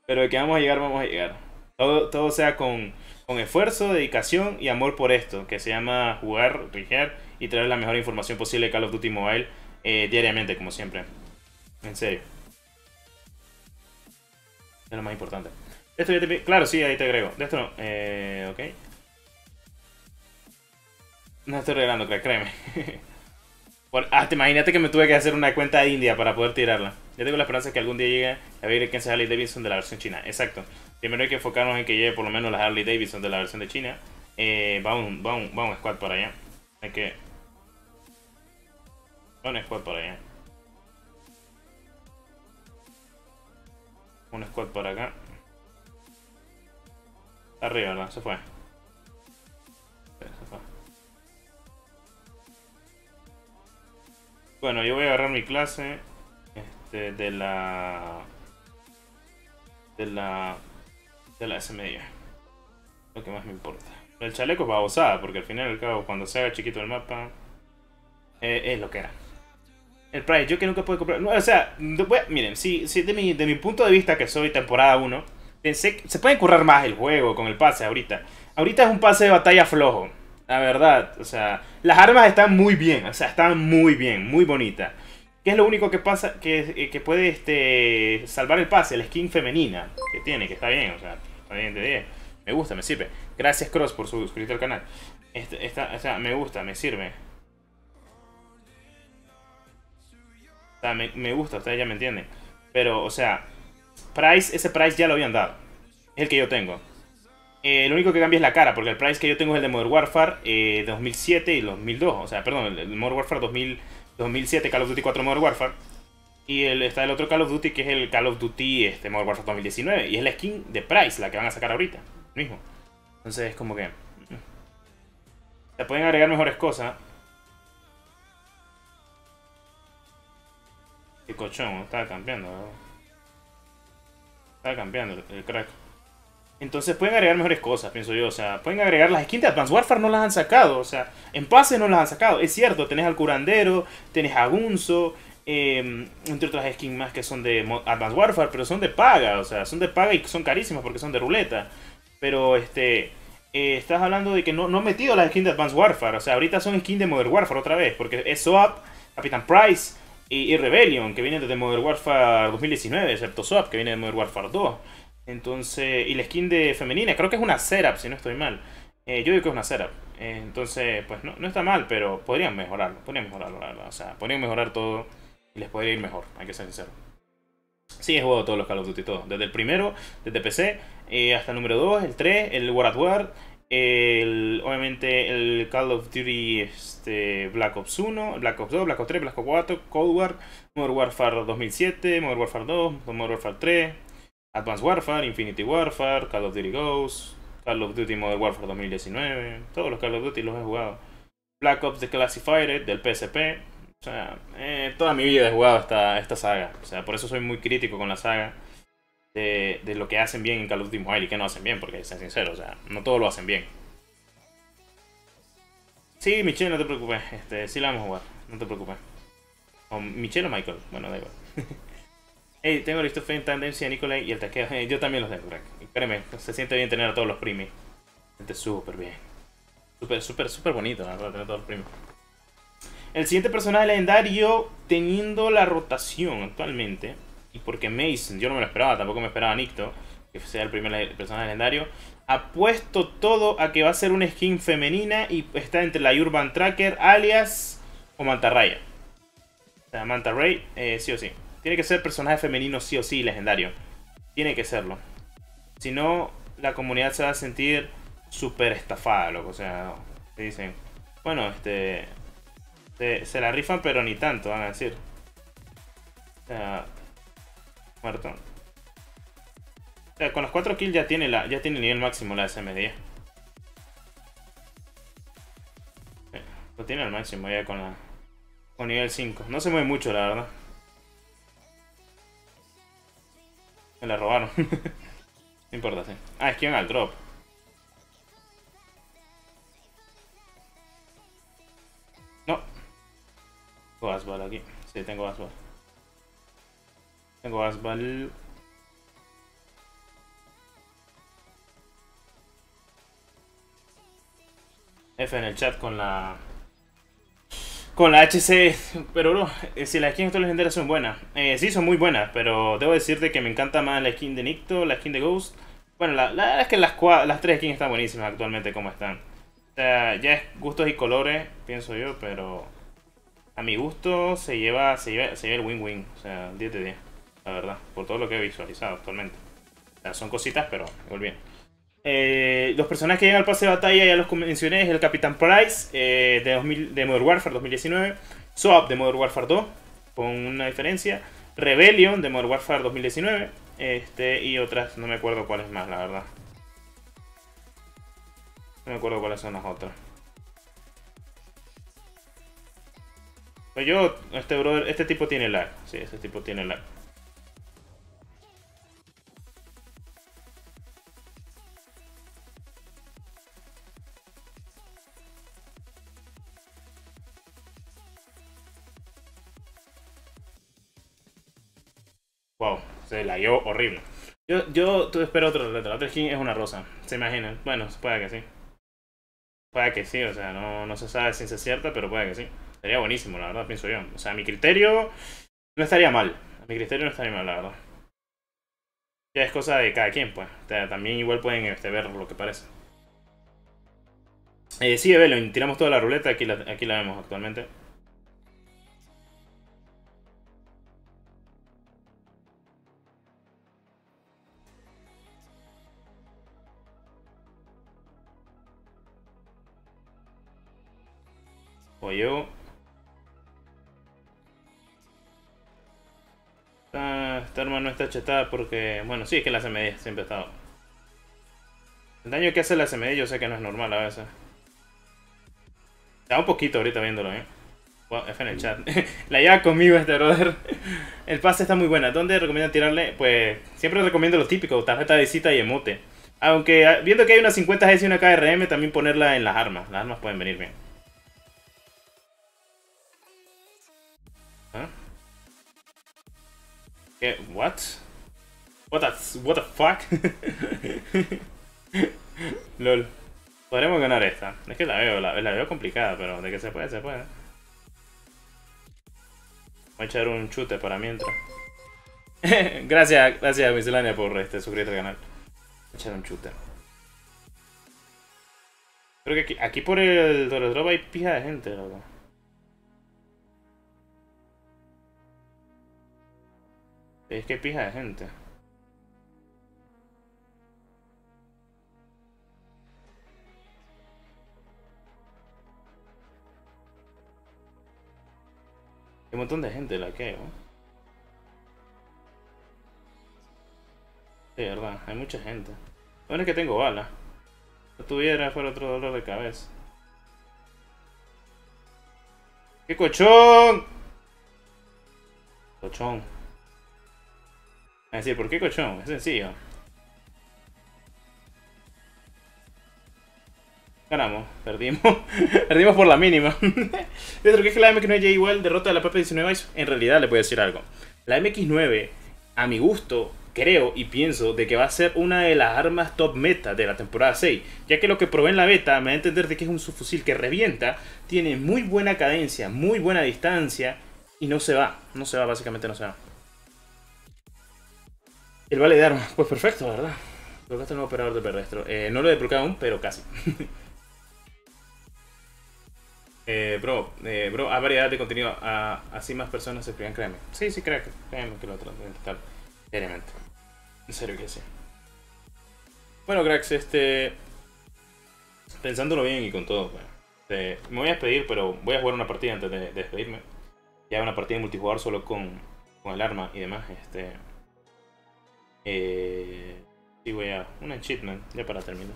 Pero de que vamos a llegar, vamos a llegar. Todo, todo sea con, con esfuerzo, dedicación y amor por esto, que se llama jugar, rigear y traer la mejor información posible de Call of Duty Mobile eh, diariamente, como siempre. En serio. Es lo más importante. Esto ya te... Claro, sí, ahí te agrego. De esto no. Eh, ok. No estoy regalando, créeme. ah, te imagínate que me tuve que hacer una cuenta de India para poder tirarla. Ya tengo la esperanza de que algún día llegue a ver quién sea Harley Davidson de la versión china. Exacto. Primero hay que enfocarnos en que llegue por lo menos la Harley Davidson de la versión de China. Eh, va, un, va, un, va un squad por allá. Hay que un squad por ahí. Un squad por acá. Arriba, ¿verdad? Se fue. Bueno, yo voy a agarrar mi clase este, de la... De la... De la S. Lo que más me importa. El chaleco va usar, porque al final y cabo, cuando se haga chiquito el mapa, eh, es lo que era. El Price, yo que nunca puedo comprar. o sea, miren, si, si de, mi, de mi punto de vista que soy temporada 1, pensé que se puede currar más el juego con el pase ahorita. Ahorita es un pase de batalla flojo, la verdad. O sea, las armas están muy bien, o sea, están muy bien, muy bonitas. ¿Qué es lo único que pasa que, que puede este, salvar el pase? La skin femenina que tiene, que está bien, o sea, está bien de 10. Me gusta, me sirve. Gracias Cross por suscribirte al canal. Este, esta, o sea, me gusta, me sirve. me, gusta, ustedes ya me entienden. Pero, o sea, Price, ese Price ya lo habían dado. Es el que yo tengo. Eh, lo único que cambia es la cara, porque el Price que yo tengo es el de Modern Warfare eh, 2007 y 2002. O sea, perdón, el, Modern Warfare 2000, 2007, Call of Duty 4 Modern Warfare. Y el, está el otro Call of Duty que es el Call of Duty este, Modern Warfare 2019. Y es la skin de Price, la que van a sacar ahorita. Mismo. Entonces es como que... Mm. Se pueden agregar mejores cosas. Qué cochón, estaba cambiando. Estaba cambiando el, crack. Entonces pueden agregar mejores cosas, pienso yo. O sea, pueden agregar las skins de Advanced Warfare, no las han sacado. O sea, en pase no las han sacado. Es cierto, tenés al curandero, tenés a Gunzo, em, entre otras skins más que son de Advanced Warfare, pero son de paga. O sea, son de paga y son carísimas porque son de ruleta. Pero este. Eh, estás hablando de que no, no han metido las skins de Advanced Warfare. O sea, ahorita son skins de Modern Warfare otra vez. Porque es SOAP, Capitán Price, y, Rebellion, que viene desde Modern Warfare 2019, excepto Swap, que viene de Modern Warfare 2. Entonces, y la skin de femenina, creo que es una setup, si no estoy mal. Eh, yo digo que es una setup. Eh, entonces, pues no, no, está mal, pero podrían mejorarlo, podrían mejorarlo. O sea, podrían mejorar todo y les podría ir mejor, hay que ser sincero. Sí, he jugado todos los Call of Duty, todo. Desde el primero, desde PC, eh, hasta el número 2, el 3, el War at War, el, obviamente el Call of Duty este, Black Ops 1, Black Ops 2, Black Ops 3, Black Ops 4, Cold War, Modern Warfare 2007, Modern Warfare 2, Modern Warfare 3, Advanced Warfare, Infinity Warfare, Call of Duty Ghosts, Call of Duty Modern Warfare 2019, todos los Call of Duty los he jugado. Black Ops The Classified del PSP, sea, eh, toda mi vida he jugado esta, esta saga. O sea, por eso soy muy crítico con la saga. De, de lo que hacen bien en Call of Duty Mobile y que no hacen bien, porque sean sinceros, o sea, no todo lo hacen bien. Sí, Michelle, no te preocupes. Este, sí la vamos a jugar, no te preocupes. O Michelle o Michael, bueno, da igual. hey, tengo listo en Tendencia, Nicolai y el taqueo. yo también los tengo, Y Créeme, se siente bien tener a todos los primis. Se siente súper bien. Súper, súper, súper bonito, la verdad, tener a todos los primis. El siguiente personaje legendario teniendo la rotación actualmente. Y porque Mason, yo no me lo esperaba, tampoco me esperaba Nicto, que sea el primer personaje legendario. Ha puesto todo a que va a ser una skin femenina y está entre la Urban Tracker, alias o Manta Raya. O sea, Manta Ray, eh, sí o sí. Tiene que ser personaje femenino sí o sí legendario. Tiene que serlo. Si no, la comunidad se va a sentir súper estafada, loco. O sea, te dicen, bueno, este, se, la rifan, pero ni tanto, van a decir. O sea, muerto. O sea, con los 4 kills ya tiene, la, ya tiene el nivel máximo la SM10. lo tiene al máximo ya con la con nivel 5. No se mueve mucho, la verdad. Me la robaron. no importa, sí. Ah, es que al drop. Tengo Asbal aquí. Sí, tengo Asbal. Tengo Asbal. F en el chat con la... Con la HC, pero bro, eh, si las skins legendarias son buenas. Eh, sí, son muy buenas, pero debo decirte que me encanta más la skin de Nicto, la skin de Ghost. Bueno, la, verdad es que las, las tres skins están buenísimas actualmente como están. O sea, ya es gustos y colores, pienso yo, pero a mi gusto se lleva, se lleva, se lleva el win-win. O sea, 10 de 10, la verdad. Por todo lo que he visualizado actualmente. O sea, son cositas, pero igual bien. Eh, los personajes que llegan al pase de batalla ya los mencioné. Es el Capitán Price eh, de, 2000, de Modern Warfare 2019. Swap de Modern Warfare 2, con una diferencia. Rebellion de Modern Warfare 2019. Este, y otras, no me acuerdo cuáles más, la verdad. No me acuerdo cuáles son las otras. Pues yo, este brother, este tipo tiene lag. Sí, ese tipo tiene lag. Wow, se la dio horrible. Yo, yo tú espero otro reto. La otra skin es una rosa. ¿Se imaginan? Bueno, puede que sí. Puede que sí, o sea, no, no se sabe es cierta, pero puede que sí. Sería buenísimo, la verdad, pienso yo. O sea, mi criterio no estaría mal. A mi criterio no estaría mal, la verdad. Ya es cosa de cada quien, pues. también igual pueden este, ver lo que parece. Eh, sí, Evelyn, tiramos toda la ruleta, aquí la, aquí la vemos actualmente. Yo esta arma no está chetada porque... Bueno, sí, es que la CMD siempre ha estado. El daño que hace la CMD yo sé que no es normal a veces. Da un poquito ahorita viéndolo, ¿eh? F en el chat. la lleva conmigo este brother. El pase está muy buena. ¿Dónde recomiendan tirarle? Pues siempre recomiendo lo típico, tarjeta de cita y emote. Aunque ah, viendo que hay una 50 G y una KRM, también ponerla en las armas. Las armas pueden venir bien. ¿Qué? What? What the, what the fuck? LOL. Podremos ganar esta. Es que la veo, la, veo complicada, pero de que se puede, se puede. Voy a echar un chute para mientras. gracias, gracias Miscelánea por este, suscribirte al canal. Voy a echar un chute. Creo que aquí, aquí por el Drop hay pija de gente, loco. Es que pija de gente. Hay un montón de gente la que, ¿no? Sí, verdad, hay mucha gente. Bueno, es que tengo balas. Si no tuviera, fuera otro dolor de cabeza. ¡Qué cochón! Cochón. Decir, ¿por qué cochón? Es sencillo. Ganamos, perdimos. perdimos por la mínima. Dentro que es que la MX9 igual derrota de la propia 19 En realidad le voy a decir algo. La MX9, a mi gusto, creo y pienso de que va a ser una de las armas top meta de la temporada 6, ya que lo que probé en la beta me da a entender de que es un subfusil que revienta, tiene muy buena cadencia, muy buena distancia y no se va, no se va, básicamente no se va. El vale de armas, pues perfecto, ¿verdad? Colocaste el nuevo operador de perrestro. Eh, no lo he desbloqueado aún, pero casi. Eh, bro, eh, bro, a variedad de contenido. así más personas se escriben, créeme. Sí, sí, créeme, créeme que lo otro intentar seriamente. En serio que sí. Bueno, cracks, este. Pensándolo bien y con todo, este, me voy a despedir, pero voy a jugar una partida antes de, despedirme. Ya una partida de multijugador solo con el arma y demás. Este. Eh, y voy a. Un achievement, ya para terminar.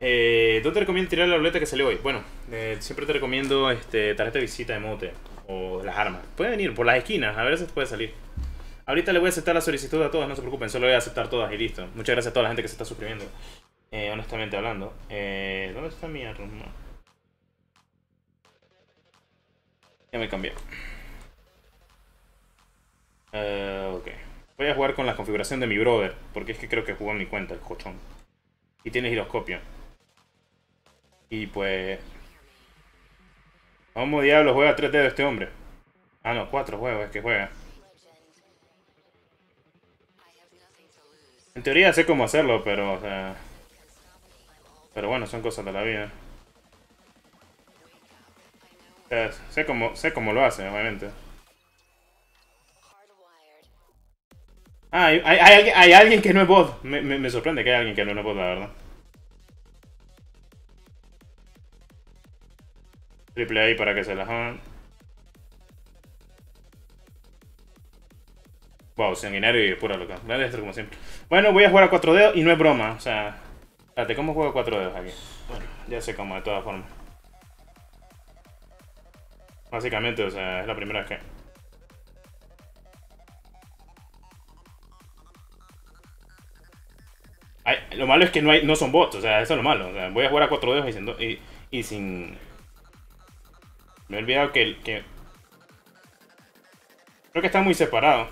Eh, ¿Dónde te recomiendo tirar la ruleta que salió hoy? Bueno, eh, siempre te recomiendo este, tarjeta de visita de mote o las armas. Puede venir por las esquinas, a ver si puede salir. Ahorita le voy a aceptar la solicitud a todas, no se preocupen, solo voy a aceptar todas y listo. Muchas gracias a toda la gente que se está suscribiendo. Eh, honestamente hablando. ¿Dónde está mi arma? Ya me cambié. Eh, ok. Voy a jugar con la configuración de mi brother, porque es que creo que jugó en mi cuenta, el cochón. Y tiene giroscopio. Y pues... ¿Cómo diablo juega 3 dedos este hombre? Ah, no, 4 juegos es que juega. En teoría sé cómo hacerlo, pero, o sea... Pero bueno, son cosas de la vida. sé cómo, sé cómo lo hace, obviamente. Ah, hay, hay, alguien, que no es bot. Me, sorprende que haya alguien que no es bot, la verdad. Triple ahí para que se la jodan. Wow, sanguinario y pura loca. Voy a como siempre. Bueno, voy a jugar a cuatro dedos y no es broma. O sea, espérate, ¿cómo juego a cuatro dedos aquí? Bueno, ya sé cómo, de todas formas. Básicamente, o sea, es la primera vez que... lo malo es que no hay no son bots, o sea, eso es lo malo. O sea, voy a jugar a cuatro dedos y sin... Y, sin... Me he olvidado que, que... Creo que está muy separado.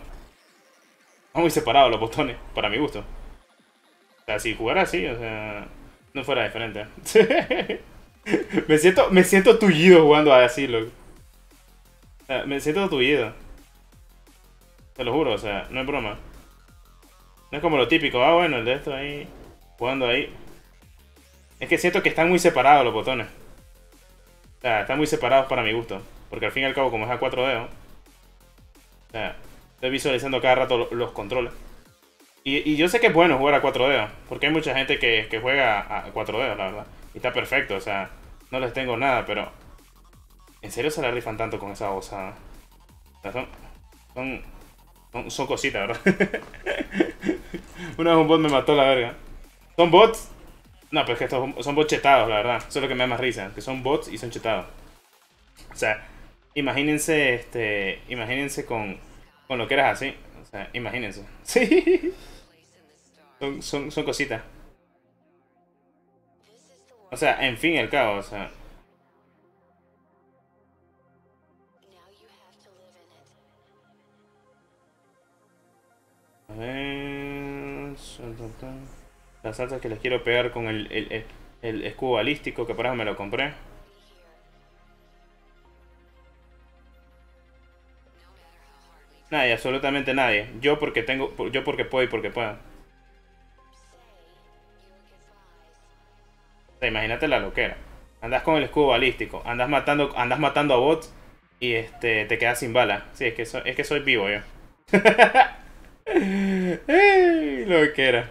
Están muy separados los botones, para mi gusto. O sea, si jugara así, o sea, no fuera diferente. me siento me siento tullido jugando así, loco. Sea, me siento tullido. Te lo juro, o sea, no es broma. No es como lo típico, ah, bueno, el de esto ahí, jugando ahí. Es que siento que están muy separados los botones. O sea, están muy separados para mi gusto. Porque al fin y al cabo, como es a cuatro dedos. O sea, Estoy visualizando cada rato los controles. Y, yo sé que es bueno jugar a 4 dedos, porque hay mucha gente que, juega a 4 dedos, la verdad. Y está perfecto, o sea, no les tengo nada, pero... ¿En serio se la rifan tanto con esa osada? O sea, son, son, cositas, ¿verdad? Una vez un bot me mató la verga. ¿Son bots? No, pero es que estos son bots chetados, la verdad. Eso es lo que me da más risa, que son bots y son chetados. O sea, imagínense, este, imagínense con con lo que eras así. O sea, imagínense. Sí. Son, son, cositas. O sea, en fin, el caos, o sea. A ver... La salsa que les quiero pegar con el, el, el, escudo balístico que por eso me lo compré. Nadie, absolutamente nadie. Yo porque tengo, yo porque puedo y porque puedo. imagínate la loquera. Andas con el escudo balístico, andas matando, andas matando a bots y este te quedas sin bala. Sí, es que es que soy vivo yo. loquera.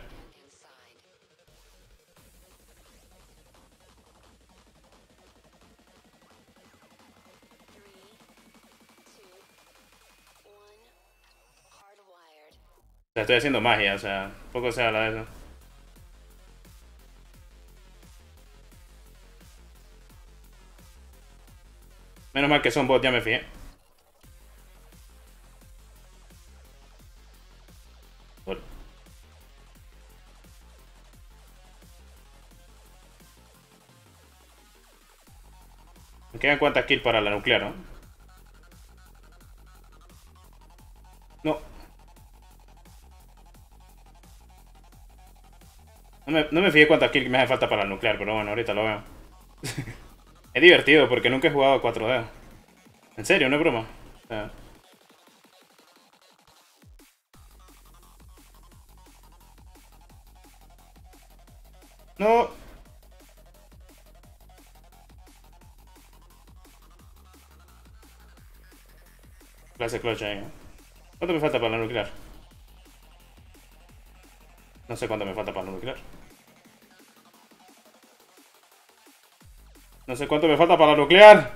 O sea, estoy haciendo magia, o sea, poco se habla de eso. Menos mal que son bots, ya me fijé. Me quedan cuántas kills para la nuclear, ¿no? No. No me, no me fijé cuántas kills me hace falta para la nuclear, pero bueno, ahorita lo veo. es divertido porque nunca he jugado a 4D. En serio, no es broma. No. ¿Cuánto me falta para la nuclear? No sé cuánto me falta para la nuclear. No sé cuánto me falta para la nuclear.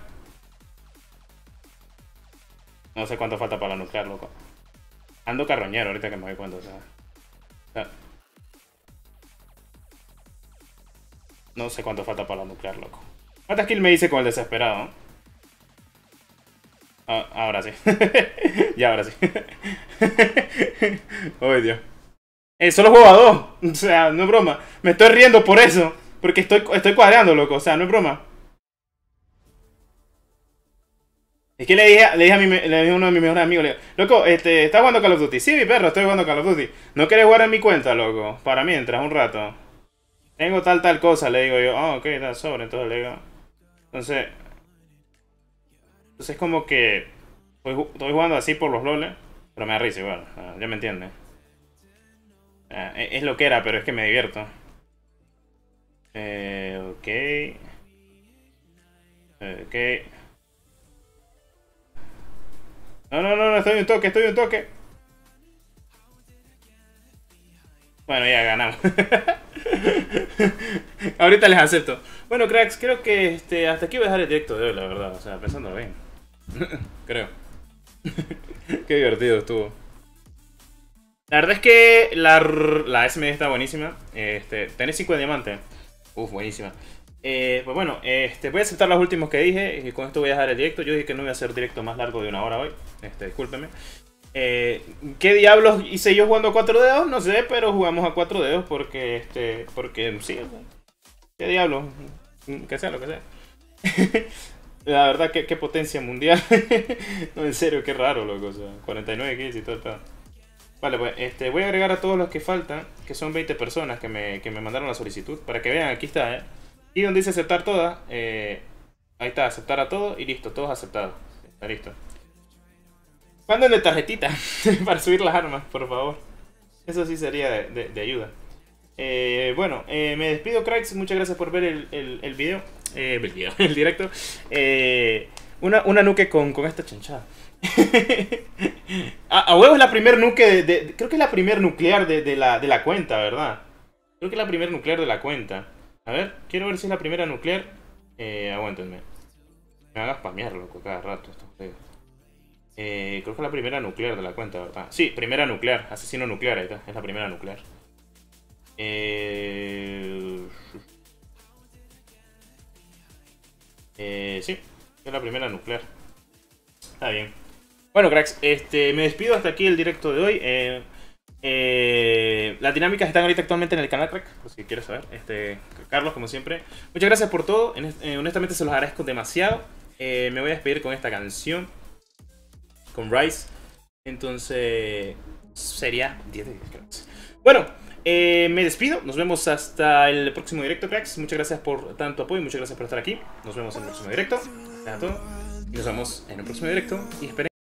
No sé cuánto falta para la nuclear, loco. Ando carroñero ahorita que me doy cuenta, o sea. No sé cuánto falta para la nuclear, loco. ¿Cuántas kills me hice con el desesperado? Ah, ahora sí. ya, ahora sí. Ay, Dios. Eh, solo juego a dos. O sea, no es broma. Me estoy riendo por eso. Porque estoy, estoy cuadrando, loco. O sea, no es broma. Es que le dije, le dije a, mi, le dije uno de mis mejores amigos, le dije, loco, este, ¿estás jugando Call of Duty? Sí, mi perro, estoy jugando Call of Duty. ¿No quieres jugar en mi cuenta, loco? Para mientras, un rato. Tengo tal, tal cosa, le digo yo. Ah, oh, ok, está sobre, entonces le digo. Entonces... Entonces es como que... Estoy jugando así por los loles, pero me da risa igual, ya me entiendes. Ah, e, es lo que era, pero es que me divierto. Eh, ok. Ok. No, no, no, no, estoy un toque, estoy un toque. Bueno, ya ganamos. Ahorita les acepto. Bueno, cracks, creo que este, hasta aquí voy a dejar el directo de hoy, la verdad. O sea, pensándolo bien. creo. Qué divertido estuvo. La verdad es que la, la SMD está buenísima. Este, tenés 5 de diamante. Uf, buenísima. Eh, pues bueno, este, voy a aceptar los últimos que dije y con esto voy a dejar el directo. Yo dije que no iba a hacer directo más largo de una hora hoy. Este, discúlpeme. Eh, ¿Qué diablos hice yo jugando a 4 dedos? No sé, pero jugamos a 4 dedos porque, este, porque sí. ¿Qué diablos? Que sea lo que sea. La verdad, qué, potencia mundial. no, en serio, qué raro, loco. O sea, 49 kills y todo pedo. Vale, pues este, voy a agregar a todos los que faltan, que son 20 personas que me, que me mandaron la solicitud. Para que vean, aquí está, ¿eh? Y donde dice aceptar todas, eh, ahí está, aceptar a todos y listo, todos aceptados. Está listo. Mándenle tarjetita para subir las armas, por favor. Eso sí sería de, ayuda. Eh, bueno, eh, me despido, cracks. Muchas gracias por ver el, el video. Eh, el video, el directo. Eh, una, una nuke con, con esta chanchada. a, huevo es la primer nuke de, Creo que es la primer nuclear de, la, de la cuenta, ¿verdad? Creo que es la primer nuclear de la cuenta. A ver, quiero ver si es la primera nuclear. Eh, aguántenme. Me hagas spamear, loco, cada rato Eh, creo que es la primera nuclear de la cuenta, ¿verdad? Sí, primera nuclear. Asesino nuclear, ahí está. Es la primera nuclear. Eh... Eh, sí, es la primera nuclear. Está bien. Bueno, cracks, este, me despido hasta aquí el directo de hoy. Eh, eh, las dinámicas están ahorita actualmente en el canal, crack, por si quieres saber. Este, Carlos, como siempre. Muchas gracias por todo. Eh, honestamente se los agradezco demasiado. me voy a despedir con esta canción. Con Rice. Entonces, sería 10 de 10, cracks. Bueno, eh, me despido, nos vemos hasta el próximo directo, cracks. Muchas gracias por tanto apoyo, muchas gracias por estar aquí. Nos vemos en el próximo directo. Y nos vemos en el próximo directo. Y esperen.